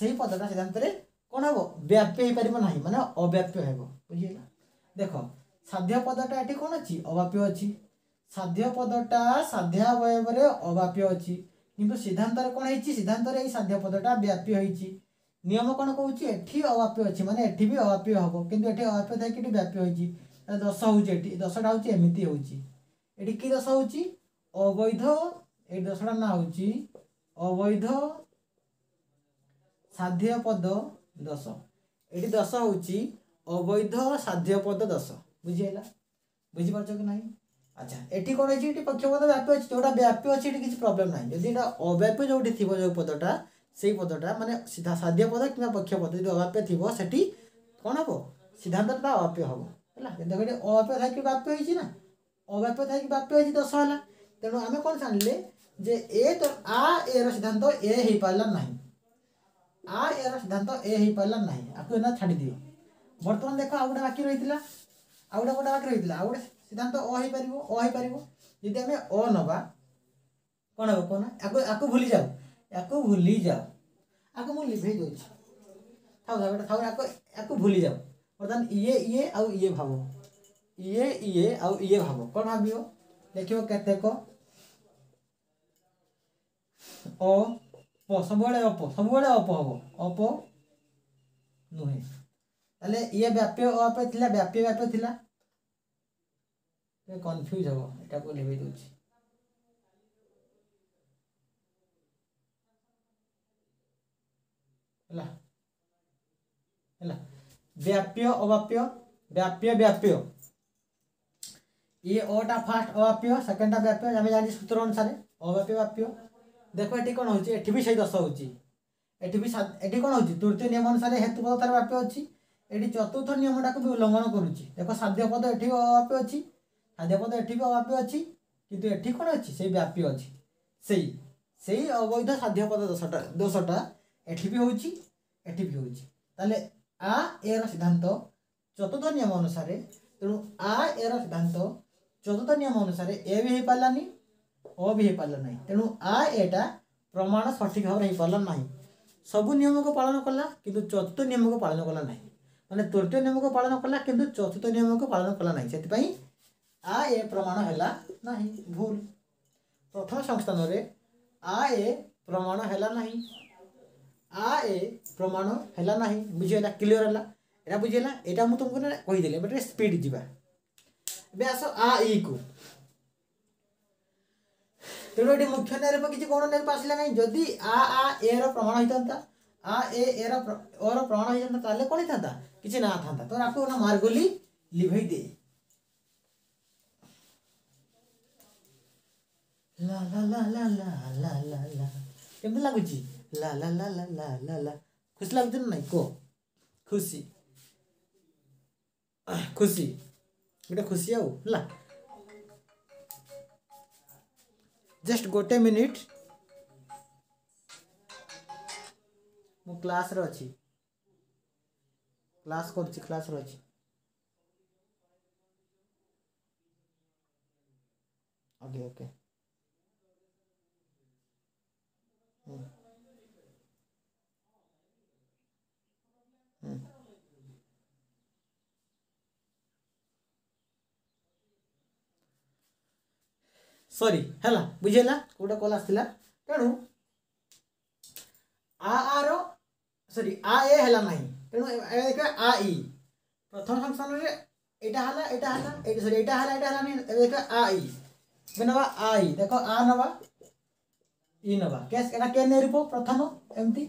ସେହି ପଦଟା ସିଦ୍ଧାନ୍ତରେ କ'ଣ ହେବ ବ୍ୟାପ୍ୟ ହେଇପାରିବ ନାହିଁ ମାନେ ଅବ୍ୟାପ୍ୟ ହେବ ବୁଝିହେଲା ଦେଖ ସାଧ୍ୟ ପଦଟା ଏଠି କ'ଣ ଅଛି ଅବାପ୍ୟ ଅଛି ସାଧ୍ୟ ପଦଟା ସାଧ୍ୟାବୟବରେ ଅବାପ୍ୟ ଅଛି କିନ୍ତୁ ସିଦ୍ଧାନ୍ତରେ କ'ଣ ହେଇଛି ସିଦ୍ଧାନ୍ତରେ ଏଇ ସାଧ୍ୟ ପଦଟା ବ୍ୟାପ୍ୟ ହେଇଛି ନିୟମ କ'ଣ କହୁଛି ଏଠି ଅବାପ୍ୟ ଅଛି ମାନେ ଏଠି ବି ଅବାପ୍ୟ ହେବ କିନ୍ତୁ ଏଠି ଅବାପ୍ୟ ଥାଇକି ଏଠି ବ୍ୟାପ୍ୟ ହେଇଛି ଦଶ ହେଉଛି ଏଠି ଦଶଟା ହେଉଛି ଏମିତି ହେଉଛି ଏଠି କି ଦଶ ହେଉଛି ଅବୈଧ ଏଇ ଦଶଟା ନାଁ ହେଉଛି ଅବୈଧ ସାଧ୍ୟ ପଦ ଦଶ ଏଇଠି ଦଶ ହେଉଛି ଅବୈଧ ସାଧ୍ୟ ପଦ ଦଶ ବୁଝିହେଲା ବୁଝିପାରୁଛ କି ନାହିଁ ଆଚ୍ଛା ଏଠି କ'ଣ ହେଇଛି ଏଠି ପକ୍ଷପଦ ବ୍ୟାପି ଅଛି ଯେଉଁଟା ବ୍ୟାପି ଅଛି ଏଠି କିଛି ପ୍ରୋବ୍ଲେମ୍ ନାହିଁ ଯଦି ଏଇଟା ଅବ୍ୟାପ୍ୟ ଯେଉଁଠି ଥିବ ଯେଉଁ ପଦଟା ସେଇ ପଦଟା ମାନେ ସିଧା ସାଧ୍ୟ ପଦ କିମ୍ବା ପକ୍ଷପଦ ଯଦି ଅବାପ୍ୟ ଥିବ ସେଠି କ'ଣ ହେବ ସିଦ୍ଧାନ୍ତଟା ଅବାପ୍ୟ ହେବ ହେଲା ଦେଖ ଏଠି ଅବାପ୍ୟ ଥାଇକି ବାପ୍ୟ ହେଇଛି ନା ଅବାପ୍ୟ ଥାଇକି ବାପ୍ୟ ହେଇଛି ଦଶ ହେଲା तेणु आम कौन जान लें जे ए तो आ ए रिद्धांत ए हो पारा ना आ ए रिद्धांत ए हो पारा ना आपको ना छाड़ दि बर्तमान देख आ गोटे बाकी रही आउ गोटे गोटे बाकी रही आउ गए सिद्धांत अहपर अहपर जी आम अ नवा कौन हम कौन या भूली जाऊ या भूली जाओ आपको मुझे लिभ दूसरी या भूली जाओ बर्तमान इे इे आउ भाव इे इे आउ भाव कौन भाव देखो कैत ଅ ପ ସବୁବେଳେ ଅପ ସବୁବେଳେ ଅପ ହେବ ଅପ ନୁହେଁ ତାହେଲେ ଇଏ ବ୍ୟାପ୍ୟ ଅପରେ ଥିଲା ବ୍ୟାପ୍ୟ ବ୍ୟାପ୍ୟ ଥିଲା କନଫ୍ୟୁଜ୍ ହେବ ଏଟାକୁ ଲିଭେଇ ଦେଉଛି ହେଲା ହେଲା ବ୍ୟାପ୍ୟ ଅବାପ୍ୟ ବ୍ୟାପ୍ୟ ବ୍ୟାପ୍ୟ ये ओटा फास्ट अवाप्य सेकेंडा व्याप्य हमें जानी सूत्र अनुसार अवाप्य व्याप्य ଦେଖ ଏଠି କ'ଣ ହେଉଛି ଏଠି ବି ସେଇ ଦଶ ହେଉଛି ଏଠି ବି ଏଠି କ'ଣ ହେଉଛି ତୃତୀୟ ନିୟମ ଅନୁସାରେ ହେତୁ ପଦାର ତାର ଅଛି ଏଠି ଚତୁର୍ଥ ନିୟମଟାକୁ ବି ଉଲ୍ଲଙ୍ଘନ କରୁଛି ଦେଖ ସାଧ୍ୟ ପଦ ଏଠି ଅବାପେ ଅଛି ସାଧ୍ୟ ପଦ ଏଠି ବି ଅବାପେ ଅଛି କିନ୍ତୁ ଏଠି କ'ଣ ଅଛି ସେଇ ବ୍ୟାପୀ ଅଛି ସେଇ ସେଇ ଅବୈଧ ସାଧ୍ୟ ପଦ ଦୋଷଟା ଦୋଷଟା ଏଠି ବି ହେଉଛି ଏଠି ବି ହେଉଛି ତାହେଲେ ଆ ଏର ସିଦ୍ଧାନ୍ତ ଚତୁର୍ଥ ନିୟମ ଅନୁସାରେ ତେଣୁ ଆ ଏର ସିଦ୍ଧାନ୍ତ ଚତୁର୍ଥ ନିୟମ ଅନୁସାରେ ଏ ବି ହେଇପାରିଲାନି अभी तेणु आ एटा प्रमाण सठिक भाव हो पारा ना सब निम को पालन कला कि चतुर्थ नियम को पालन कला ना मैंने तृतीय निम को पालन कला कि चतुर्थ नियम को पालन कला ना से आ ए प्रमाण है भूल प्रथम संस्थान में आ ए प्रमाण है आ ए प्रमाण है बुझेगा क्लीयर है बुझेगा यहाँ मुझे तुमको कहीदे बट स्पीड जावा आ आ को ତେଣୁ ଏଠି ମୁଖ୍ୟ ନିରୂପ କିଛି ଗୌଣ ନିରୂପ ଆସିଲା ନାହିଁ ଯଦି ଆ ଆ ଏର ପ୍ରମାଣ ହେଇଥାନ୍ତା ଆ ଏ ଏର ଅର ପ୍ରମାଣ ହେଇଥାନ୍ତା ତାହେଲେ କ'ଣ ହେଇଥାନ୍ତା କିଛି ନା ଥାନ୍ତା ତ ଆକୁ ନା ମାର୍ଗୋଲି ଲିଭେଇ ଦେ ଲା ଲା ଲା ଲା ଲା ଲା ଲା ଲା କେମିତି ଲାଗୁଛି ଲା ଲା ଲା ଲା ଲା ଲା ଲା ଖୁସି ଲାଗୁଛି ନା ନାଇଁ କୁହ ଖୁସି ଖୁସି ଗୋଟେ ଖୁସି ଆଉ ହେଲା जस्ट गोटे मिनिट ମୁଁ କ୍ଲାସ୍ରେ ଅଛି କ୍ଲାସ୍ କରୁଛି କ୍ଲାସ୍ରେ ଅଛି ଓକେ ଓକେ ସରି ହେଲା ବୁଝିହେଲା କେଉଁଟା କଲ୍ ଆସିଥିଲା ତେଣୁ ଆ ଆର ସରି ଆ ଏ ହେଲା ନାହିଁ ତେଣୁ ଦେଖିବା ଆ ଇ ପ୍ରଥମ ସଂସ୍ଥାନରେ ଏଇଟା ହେଲା ଏଇଟା ହେଲା ଏଇଟା ସରି ଏଇଟା ହେଲା ଏଇଟା ହେଲାନି ଏବେ ଦେଖିବା ଆ ଇ ଏବେ ନେବା ଆ ଇ ଦେଖ ଆ ନେବା ଇ ନେବା କେସ୍ ଏଇଟା କେ ନେରିବ ପ୍ରଥମ ଏମିତି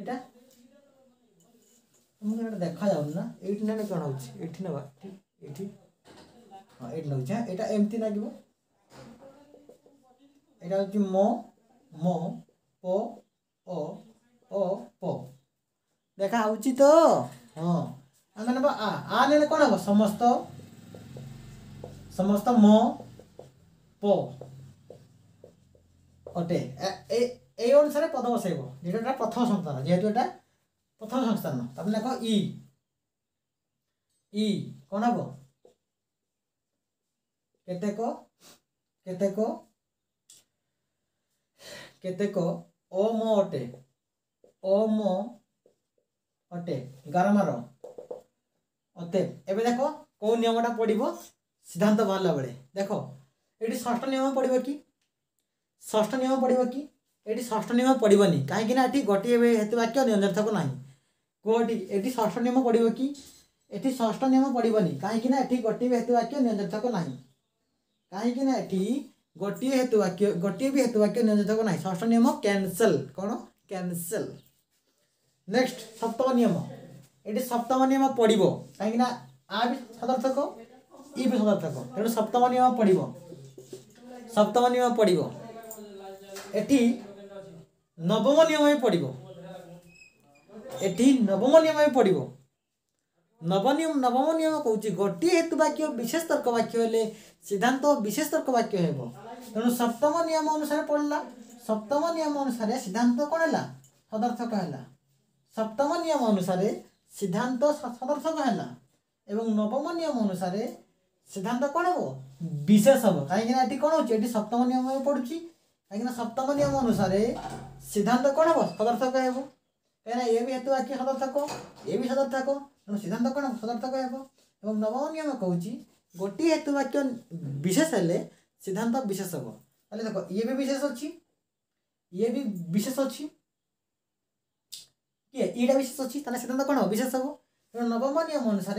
ଏଇଟା ତୁମକୁ ଏଇଟା ଦେଖାଯାଉନି ନା ଏଇଠି ନେଲେ କ'ଣ ହେଉଛି ଏଇଠି ନେବା ଏଇଠି एमती देखा तो हाँ ना आ आ ना कौन समस्त समस्त म पटे ए अनुसार पद बस प्रथम संस्थान जेहतु यहाँ प्रथम संस्थान तक देख इ कौन हम କେତେକ କେତେକ କେତେକ ଅମ ଅଟେ ଅମ ଅଟେ ଗାରମାର ଅତେ ଏବେ ଦେଖ କେଉଁ ନିୟମଟା ପଡ଼ିବ ସିଦ୍ଧାନ୍ତ ବାହାରିଲା ବେଳେ ଦେଖ ଏଠି ଷଷ୍ଠ ନିୟମ ପଡ଼ିବ କି ଷଷ୍ଠ ନିୟମ ପଡ଼ିବ କି ଏଠି ଷଷ୍ଠ ନିୟମ ପଡ଼ିବନି କାହିଁକିନା ଏଠି ଗୋଟିଏ ହେତୁ ବାକ୍ୟ ନିୟନ୍ତ୍ରକ ନାହିଁ କୁହଟି ଏଠି ଷଷ୍ଠ ନିୟମ ପଡ଼ିବ କି ଏଠି ଷଷ୍ଠ ନିୟମ ପଡ଼ିବନି କାହିଁକିନା ଏଠି ଗୋଟିଏ ହେତୁ ବାକ୍ୟ ନିୟନ୍ତ୍ରକ ନାହିଁ କାହିଁକି ନା ଏଠି ଗୋଟିଏ ହେତୁବାକ୍ୟ ଗୋଟିଏ ବି ହେତୁବାକ୍ୟ ନିୟୋଜିତ ନାହିଁ ଷଷ୍ଠ ନିୟମ କ୍ୟାନସେଲ୍ କ'ଣ କ୍ୟାନସେଲ୍ ନେକ୍ସଟ ସପ୍ତମ ନିୟମ ଏଠି ସପ୍ତମ ନିୟମ ପଡ଼ିବ କାହିଁକିନା ଆ ବି ସଦର୍ଥକ ଇ ବି ସଦର୍ଥକ ତେଣୁ ସପ୍ତମ ନିୟମ ପଡ଼ିବ ସପ୍ତମ ନିୟମ ପଡ଼ିବ ଏଠି ନବମ ନିୟମ ବି ପଡ଼ିବ ଏଠି ନବମ ନିୟମ ବି ପଡ଼ିବ ନବନିୟମ ନବମ ନିୟମ କହୁଛି ଗୋଟିଏ ହେତୁବାକ୍ୟ ବିଶେଷ ତର୍କବାକ୍ୟ ହେଲେ सिद्धांत तो विशेष तर्क वाक्य हे तेणु सप्तम नियम अनुसार पढ़ला सप्तम नियम अनुसार सिद्धांत तो कौन है सदर्थक है सप्तम नियम अनुसार सिद्धांत तो सदर्थक है नवम नियम अनुसार सिद्धांत कौन हम विशेष हम कहीं कौन हो सप्तम नियम पढ़ुची कहीं सप्तम नियम अनुसार सिद्धांत कौन हम सदर्थक हे कहीं ये भी हेतु आखि सदर्थक ये भी सदर्थक तेनाली सिद्धांत कौन सदर्थक हे नवम नियम कहूँगी गोटे हेतु वाक्य विशेष हेले सिद्धांत विशेष हम तेल देख ये भी विशेष अच्छी ये भी विशेष अच्छी किए ये विशेष अच्छी तेज़ सिद्धांत कौन हम विशेष हम तेनाली नवम नियम अनुसार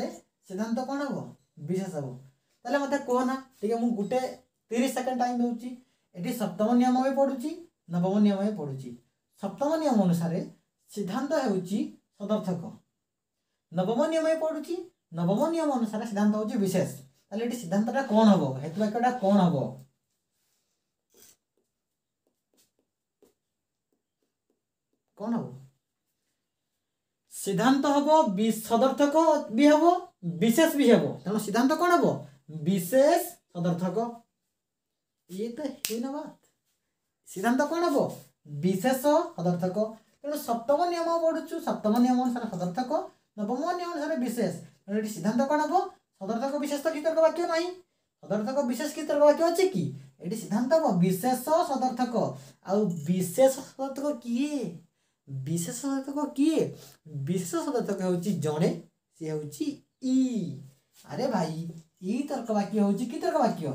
सिद्धांत कौन हम विशेष हम तेल मत कहना टी गोटे तीस सेकेंड टाइम देखी सप्तम नियम भी पढ़ुची नवम नियम भी पढ़ुची सप्तम नियम अनुसार सिद्धांत होदर्थक नवम नियम भी पढ़ुची नवम नियम अनुसार सिद्धांत होशेष তাহলে এটি সিদ্ধান্তটা কোন হব হেতু বাক্যটা কোন হব কোন হব সিদ্ধান্ত হব সদর্থক বি হব বিশেষ বি হব তেমন সিদ্ধান্ত কোন হব বিশেষ সদর্থক ইয়ে তো হি সিদ্ধান্ত কোন হব বিশেষ সদর্থক তেমন সপ্তম নিয়ম পড়ুছু সপ্তম নিয়ম অনুসারে সদর্থক নবম নিয়ম অনুসারে বিশেষ এটি সিদ্ধান্ত কোন হব ସଦର୍ଥକ ବିଶେଷତ୍ୱ ବିତର୍କ ବାକ୍ୟ ନାହିଁ ସଦର୍ଥକ ବିଶେଷ ବିତର୍କ ବାକ୍ୟ ଅଛି କି ଏଠି ସିଦ୍ଧାନ୍ତ ହବ ବିଶେଷ ସଦର୍ଥକ ଆଉ ବିଶେଷ ସଦର୍ଥକ କିଏ ବିଶେଷ ସଦର୍ଥକ କିଏ ବିଶେଷ ସଦର୍ଥକ ହେଉଛି ଜଣେ ସିଏ ହେଉଛି ଇ ଆରେ ଭାଇ ଇ ତର୍କ ବାକ୍ୟ ହେଉଛି କି ତର୍କ ବାକ୍ୟ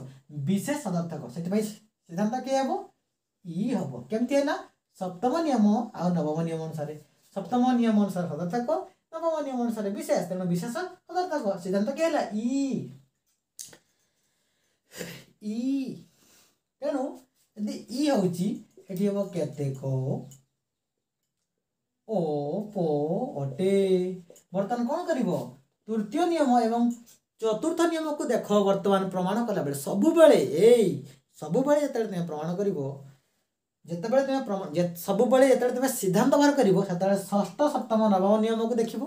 ବିଶେଷ ସଦର୍ଥକ ସେଥିପାଇଁ ସିଦ୍ଧାନ୍ତ କିଏ ହେବ ଇ ହେବ କେମିତି ହେଲା ସପ୍ତମ ନିୟମ ଆଉ ନବମ ନିୟମ ଅନୁସାରେ ସପ୍ତମ ନିୟମ ଅନୁସାରେ ସଦର୍ଥକ ಅಪಮಾನಿಯು ಅನುಸಾರ ವಿಶೇಷ ତେଣୁ ବିଶେଷ ପଦାର୍ଥକ ସିଦ୍ଧାନ୍ତ କି ହେଲା ଇ ଇ ତେଣୁ ଯଦି ଇ ହେଉଛି ଏଠି ହେବ କେତେକ ଓ ପୋ ଅଟେ ବର୍ତ୍ତମାନ କ'ଣ କରିବ ତୃତୀୟ ନିୟମ ଏବଂ ଚତୁର୍ଥ ନିୟମକୁ ଦେଖ ବର୍ତ୍ତମାନ ପ୍ରମାଣ କଲାବେଳେ ସବୁବେଳେ ଏଇ ସବୁବେଳେ ଯେତେବେଳେ ତୁମେ ପ୍ରମାଣ କରିବ ଯେତେବେଳେ ତୁମେ ସବୁବେଳେ ଯେତେବେଳେ ତୁମେ ସିଦ୍ଧାନ୍ତ ବାହାର କରିବ ସେତେବେଳେ ଷଷ୍ଠ ସପ୍ତମ ନବମ ନିୟମକୁ ଦେଖିବ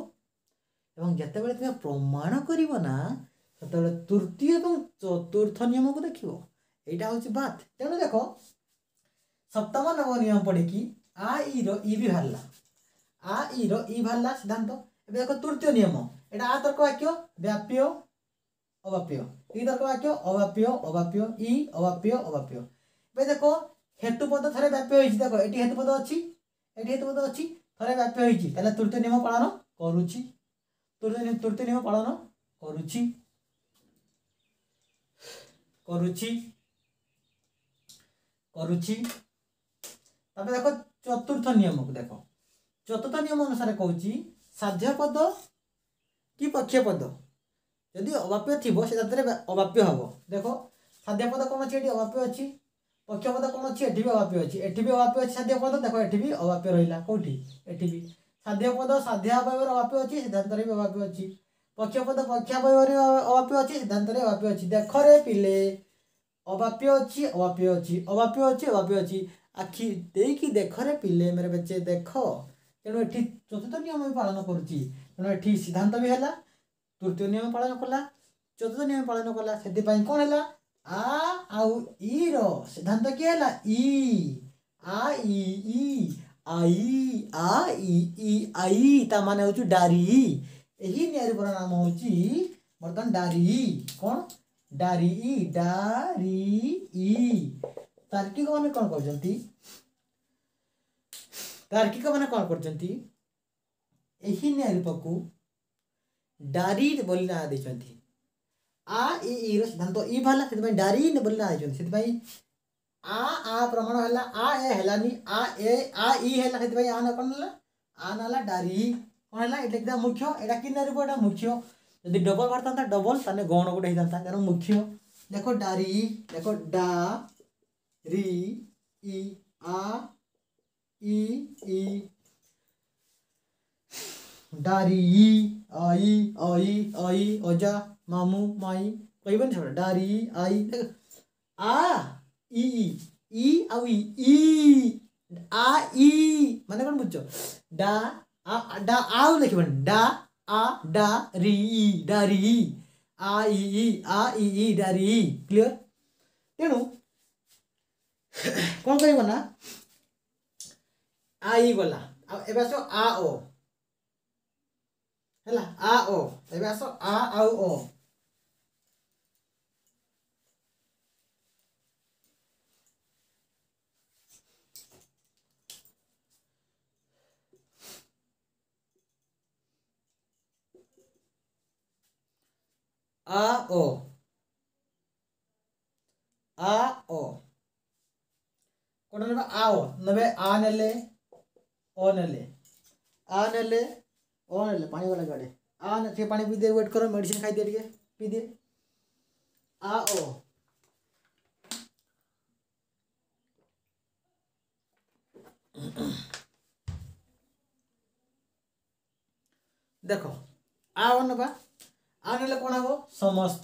ଏବଂ ଯେତେବେଳେ ତୁମେ ପ୍ରମାଣ କରିବ ନା ସେତେବେଳେ ତୃତୀୟ ଏବଂ ଚତୁର୍ଥ ନିୟମକୁ ଦେଖିବ ଏଇଟା ହେଉଛି ବାତ୍ ତେଣୁ ଦେଖ ସପ୍ତମ ନବମ ନିୟମ ପଢ଼ିକି ଆ ଇର ଇ ବି ବାହାରିଲା ଆ ଇର ଇ ବାହାରିଲା ସିଦ୍ଧାନ୍ତ ଏବେ ଦେଖ ତୃତୀୟ ନିୟମ ଏଇଟା ଆ ତର୍କ ବାକ୍ୟ ବ୍ୟାପ୍ୟ ଅବାପ୍ୟ ଇ ତର୍କ ବାକ୍ୟ ଅବାପ୍ୟ ଅବାପ୍ୟ ଇ ଅବାପ୍ୟ ଅବାପ୍ୟ ଏବେ ଦେଖ ହେତୁପଦ ଥରେ ବ୍ୟାପ୍ୟ ହୋଇଛି ଦେଖ ଏଠି ହେତୁପଦ ଅଛି ଏଠି ହେତୁପଦ ଅଛି ଥରେ ବ୍ୟାପ୍ୟ ହୋଇଛି ତାହେଲେ ତୃତୀୟ ନିୟମ ପାଳନ କରୁଛି ତୃତୀୟ ତୃତୀୟ ନିୟମ ପାଳନ କରୁଛି କରୁଛି କରୁଛି ତାପରେ ଦେଖ চতুর্থ নিয়মক দেখ চতুর্থ নিয়ম অনুসারে কৌছি সাধ্য পদ কি পক্ষ পদ যদি অবাপ্য থিব সে তাদের অবাপ্য হব দেখ সাধ্য পদ কোণ আছে এটি অবাপ্য অছি ପକ୍ଷପାତ କ'ଣ ଅଛି ଏଠି ବି ଅବାପ୍ୟ ଅଛି ଏଠି ବି ଅବାପ୍ୟ ଅଛି ସାଧ୍ୟ ପଦ ଦେଖ ଏଠି ବି ଅବାପ୍ୟ ରହିଲା କେଉଁଠି ଏଠି ବି ସାଧ୍ୟ ପଦ ସାଧ୍ୟ ଅବୟବରେ ଅବାପ୍ୟ ଅଛି ସିଦ୍ଧାନ୍ତରେ ବି ଅବାପ୍ୟ ଅଛି ପକ୍ଷପଦ ପକ୍ଷାବୟରେ ଅବାପ୍ୟ ଅଛି ସିଦ୍ଧାନ୍ତରେ ଅବାପ୍ୟ ଅଛି ଦେଖରେ ପିଲେ ଅବାପ୍ୟ ଅଛି ଅବାପ୍ୟ ଅଛି ଅବାପ୍ୟ ଅଛି ଅବାପ୍ୟ ଅଛି ଆଖି ଦେଇକି ଦେଖରେ ପିଲେ ମେରେ ବେଚେ ଦେଖ ତେଣୁ ଏଠି ଚତୁର୍ଥ ନିୟମ ବି ପାଳନ କରୁଛି ତେଣୁ ଏଠି ସିଦ୍ଧାନ୍ତ ବି ହେଲା ତୃତୀୟ ନିୟମ ପାଳନ କଲା ଚତୁର୍ଥ ନିୟମ ପାଳନ କଲା ସେଥିପାଇଁ କ'ଣ ହେଲା আ আউ ই র সিদ্ধান্ত কি ହେଲା ଇ ଆ ଇ ଇ I a E E I ତା ମାନେ ହେଉଛି ଡାରି ଏହି ନିଆରିପର ନାମ ହେଉଛି ବର୍ତ୍ତମାନ ଡାରି କ'ଣ ଡାରି ଇ ଡାରି ଇ ତାର୍କିକ ମାନେ କ'ଣ କରୁଛନ୍ତି ତାର୍କିକ ମାନେ କ'ଣ କରୁଛନ୍ତି ଏହି ନିଆରିପକୁ ଡାରି ବୋଲି ନାଁ ଦେଇଛନ୍ତି आ इर सिद्धांत तो इ से डायरी ने बोले आई से आ आ प्रमाण है आ ए आ ए आ इला से आ ना कौन ना आ ना डारी कौन है एक मुख्य एटा कि नारी एटा मुख्य जब डबल बाहर था डबल तेज गण गोटे होता क्या मुख्य देख डारी देख डा री इ आ इ डारी इ अई अई अई अजा मामू माई कोही पनि छ डारी आई आ ই ই আউ ই ই আ ই মানে কোন বুঝছো ডা আ ডা আউ লিখবেন ডা আ ডা রি ই ডারি ই আ ই ই আ ই ই ডারি ই ক্লিয়ার তেণু কোন করিব না আ ই গলা এবে আস আ ও হেলা আ ও এবে আস আ আউ ও a o a o ಕೊಡೋಣ ಆ ಓ ನವೆ ಆನಲೆ ಓನಲೆ ಆನಲೆ ಓನಲೆ ಪಾಣಿ ವಾला गाड़ी आ न थे पानी पी दे वेट करो मेडिसिन खाई दे पी दे आ देखो आ ओ ଆଉ ନହେଲେ କ'ଣ ହେବ ସମସ୍ତ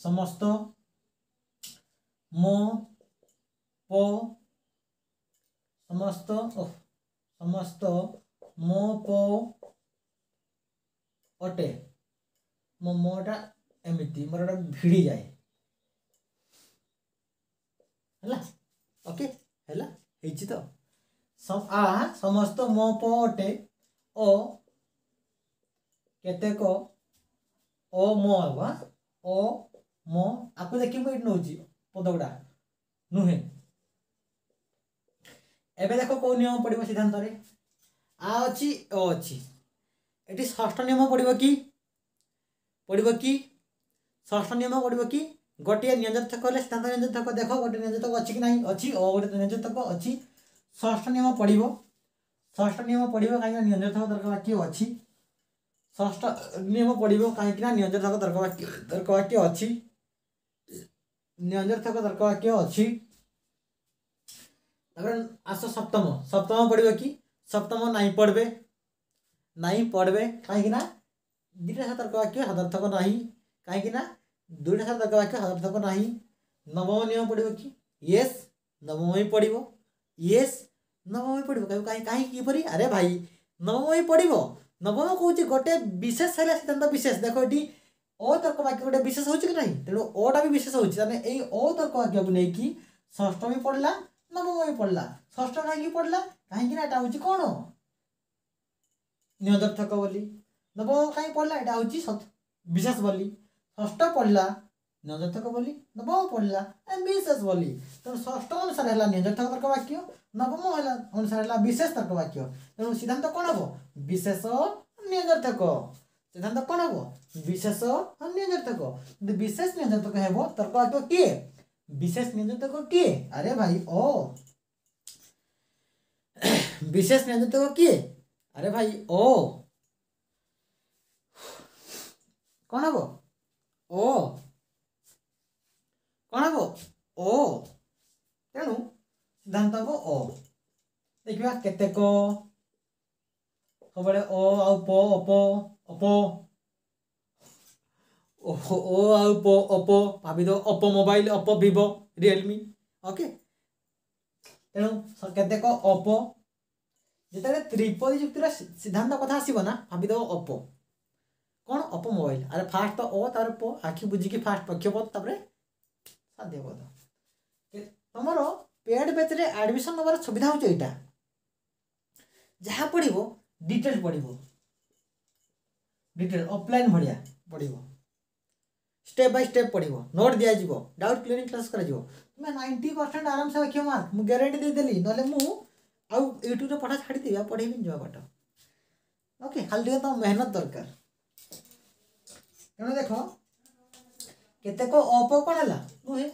ସମସ୍ତ ମୋ ପ ସମସ୍ତ ସମସ୍ତ ମୋ ପ ଅଟେ ମୋ ମୋଟା ଏମିତି ମୋର ଗୋଟେ ଭିଡ଼ିଯାଏ ହେଲା ଓକେ ହେଲା ହେଇଛି ତ ଆ ସମସ୍ତ ମୋ ପ ଅଟେ ଓ କେତେକ ଅ ମ ବା ଅ ମ ଆକୁ ଦେଖି ମୁଁ ଏଇଠି ନେଉଛି ପଦ ଗୁଡ଼ା ନୁହେଁ ଏବେ ଦେଖ କେଉଁ ନିୟମ ପଡ଼ିବ ସିଦ୍ଧାନ୍ତରେ ଆ ଅଛି ଅ ଅଛି ଏଠି ଷଷ୍ଠ ନିୟମ ପଡ଼ିବ କି ପଡ଼ିବ କି ଷଷ୍ଠ ନିୟମ ପଡ଼ିବ କି ଗୋଟିଏ ନିୟୋଜତକ ହେଲେ ସିଦ୍ଧାନ୍ତ ନିୟୋଜତକ ଦେଖ ଗୋଟିଏ ନିୟୋଜତକ ଅଛି କି ନାହିଁ ଅଛି ଅ ଗୋଟେ ନିୟୋଜତକ ଅଛି ଷଷ୍ଠ ନିୟମ ପଡ଼ିବ ଷଷ୍ଠ ନିୟମ ପଡ଼ିବ କାହିଁକିନା ନିୟୋଜତକ ଦରକାର କିଏ ଅଛି ष्ठ नियम पड़ो कहीं निरंजन थक तर्कवाक्य तर्कवाक्य अच्छी निरंजन थक तर्कवाक्य अच्छी आस सप्तम सप्तम पड़ो कि सप्तम नाई पढ़े नाई पढ़े कहीं दुटा सा तर्कवाक्य सदार्थक ना कहीं दुटा सा तर्कवाक्य सदार्थक ना नवम नियम पढ़व कि ये नवम ही पढ़व ये नवम ही पड़ो कह कहीं किपरी अरे भाई नवम ही पढ़व ନବମ କହୁଛି ଗୋଟେ ବିଶେଷ ହେଲା ସିଦ୍ଧାନ୍ତ ବିଶେଷ ଦେଖ ଏଠି ଅତର୍କ ବାକ୍ୟ ଗୋଟେ ବିଶେଷ ହେଉଛି କି ନାହିଁ ତେଣୁ ଅଟା ବି ବିଶେଷ ହେଉଛି ତାହେଲେ ଏଇ ଅତର୍କ ବାକ୍ୟକୁ ନେଇକି ଷଷ୍ଠ ବି ପଡ଼ିଲା ନବମ ବି ପଡ଼ିଲା ଷଷ୍ଠ କାହିଁକି ପଡ଼ିଲା କାହିଁକି ନା ଏଇଟା ହେଉଛି କ'ଣ ନିୟଦର୍ଥକ ବୋଲି ନବମ କାହିଁ ପଡ଼ିଲା ଏଇଟା ହେଉଛି ବିଶେଷ ବୋଲି ଷଷ୍ଠ ପଡ଼ିଲା ନିୟଦର୍ଥକ ବୋଲି ନବମ ପଡ଼ିଲା ବିଶେଷ ବୋଲି ତେଣୁ ଷଷ୍ଠ ଅନୁସାରେ ହେଲା ନିୟଦର୍ଥକ ତର୍କ ବାକ୍ୟ ନବମ ଅନୁସାର ହେଲା ବିଶେଷ ତର୍କ ବାକ୍ୟ ତେଣୁ ସିଦ୍ଧାନ୍ତ କ'ଣ ହେବ ବିଶେଷ ନିୟଞ୍ଜର୍ଥକ ସିଦ୍ଧାନ୍ତ କ'ଣ ହେବ ବିଶେଷ ନିୟଞ୍ଜର୍ଥକ ଯଦି ବିଶେଷ ନିୟଞ୍ଜର୍ଥକ ହେବ ତର୍କ ବାକ୍ୟ କିଏ ବିଶେଷ ନିୟଞ୍ଜର୍ଥକ କିଏ ଆରେ ଭାଇ ଓ ବିଶେଷ ନିୟଞ୍ଜର୍ଥକ କିଏ ଆରେ ଭାଇ ଓ କ'ଣ ହେବ ଓ କ'ଣ ହେବ ଓ ତେଣୁ ସିଦ୍ଧାନ୍ତ ହେବ ଅ ଦେଖିବା କେତେକ ସବୁବେଳେ ଅ ଆଉ ପ ଅପ ଅପ ଓ ଆଉ ପ ଅପ ଭାବିଦେବ Oppo mobile Oppo Vivo Realme okay ତେଣୁ କେତେକ ଅପ ଯେତେବେଳେ ତ୍ରିପଦୀ ଯୁକ୍ତିର ସିଦ୍ଧାନ୍ତ କଥା ଆସିବ ନା ଭାବିଦେବ ଅପ କ'ଣ ଅପ ମୋବାଇଲ ଆରେ ଫାଷ୍ଟ ତ ଅ ତାପରେ ପ ଆଖି ବୁଝିକି ଫାଷ୍ଟ ପକ୍ଷପଦ ତାପରେ ସାଧ୍ୟପଦ ତମର पेड बेचरे एडमिशन नवर सुविधा हूँ यहाँ जहाँ पड़ो डिटेल पड़ो डिटेल ऑफलाइन भाया पड़ो स्टेप बाय स्टेप पड़ो नोट दिया दिज्व डाउट क्लीयरिंग क्लास कर नाइंटी परसेंट आराम से रखियो मार्क मुझे ग्यारंटी देदेली ना यूट्यूब पढ़ा छाड़ी देवी आ पढ़ेबी जो पाठ ओके खाली टे तुम मेहनत दरकार तेनाली देख केतेक अपकोण है नुहे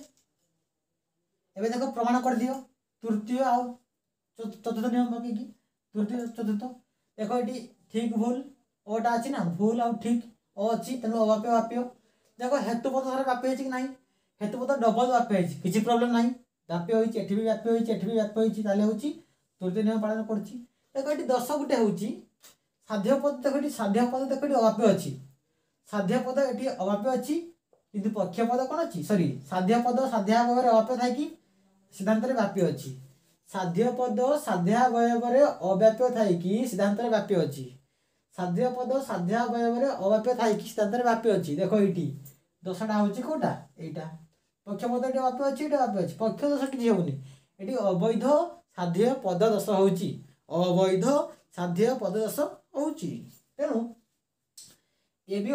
ଏବେ ତାକୁ ପ୍ରମାଣ କରିଦିଅ ତୃତୀୟ ଆଉ ଚତୁର୍ଥ ନିୟମ ପକେଇକି ତୃତୀୟ ଚତୁର୍ଥ ଦେଖ ଏଠି ଠିକ୍ ଭୁଲ ଓଟା ଅଛି ନା ଭୁଲ ଆଉ ଠିକ୍ ଓ ଅଛି ତେଣୁ ଅବାପ୍ୟ ବାପ୍ୟ ଦେଖ ହେତୁପଦ ଥରେ ବାପ୍ୟ ହେଇଛି କି ନାହିଁ ହେତୁପଦ ଡବଲ ବାପ୍ୟ ହେଇଛି କିଛି ପ୍ରୋବ୍ଲେମ୍ ନାହିଁ ବାପ୍ୟ ହୋଇଛି ଏଠି ବି ବାପ୍ୟ ହୋଇଛି ଏଠି ବି ବାପ୍ୟ ହୋଇଛି ତାହେଲେ ହେଉଛି ତୃତୀୟ ନିୟମ ପାଳନ କରୁଛି ଦେଖ ଏଠି ଦଶ ଗୋଟେ ହେଉଛି ସାଧ୍ୟ ପଦ ଦେଖ ଏଠି ସାଧ୍ୟ ପଦ ଦେଖ ଏଠି ଅବାପ୍ୟ ଅଛି ସାଧ୍ୟ ପଦ ଏଠି ଅବାପ୍ୟ ଅଛି କିନ୍ତୁ ପକ୍ଷ ପଦ କ'ଣ ଅଛି ସରି ସାଧ୍ୟ ପଦ ସାଧ୍ୟା ଭାବରେ ଅବାପ୍ୟ ଥାଏ କି सिद्धांत व्याप्य अच्छी साध्य पद साध्यावयर अव्याप्य थी सिद्धांत व्याप्य अच्छी साध्य पद साध्यावयर अव्याप्य थी सिद्धांत व्यापी अच्छी देख य दशटा हूँ कौटा यहाँ पक्ष पद ये व्यापी अच्छे ये पक्ष दश कि हेनी ये अवैध साध्य पद दस हूँ अवैध साध्य पद दस हो ये भी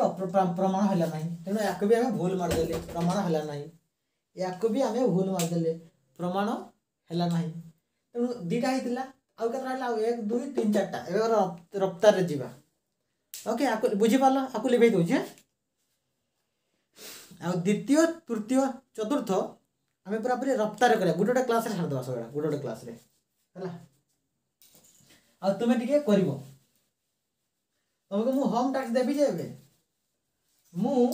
प्रमाण है तेनाली भूल मारदे प्रमाण है या भी आम भूल मारदे প্রমাণ ହେଲା ନାହିଁ ତେଣୁ ଦୁଇଟା ହେଇଥିଲା ଆଉ କେତେ ରହିଲା ଆଉ ଏକ ଦୁଇ ତିନି ଚାରିଟା ଏବେ ରପ୍ତାରରେ ଯିବା ଓକେ ଆକୁ ବୁଝିପାରିଲ ଆକୁ ଲିଭେଇ ଦେଉଛି ଆଉ ଦ୍ୱିତୀୟ ତୃତୀୟ ଚତୁର୍ଥ ଆମେ ପୁରାପୁରି ରପ୍ତାର କରିବା ଗୋଟେ ଗୋଟେ କ୍ଲାସ୍ରେ ସାରିଦେବା ସବୁବେଳେ ଗୋଟେ ଗୋଟେ କ୍ଲାସ୍ରେ ହେଲା ଆଉ ତୁମେ ଟିକେ କରିବ ତୁମକୁ ମୁଁ ହୋମ୍ ଟାକ୍ସ ଦେବି ଯେ ଏବେ ମୁଁ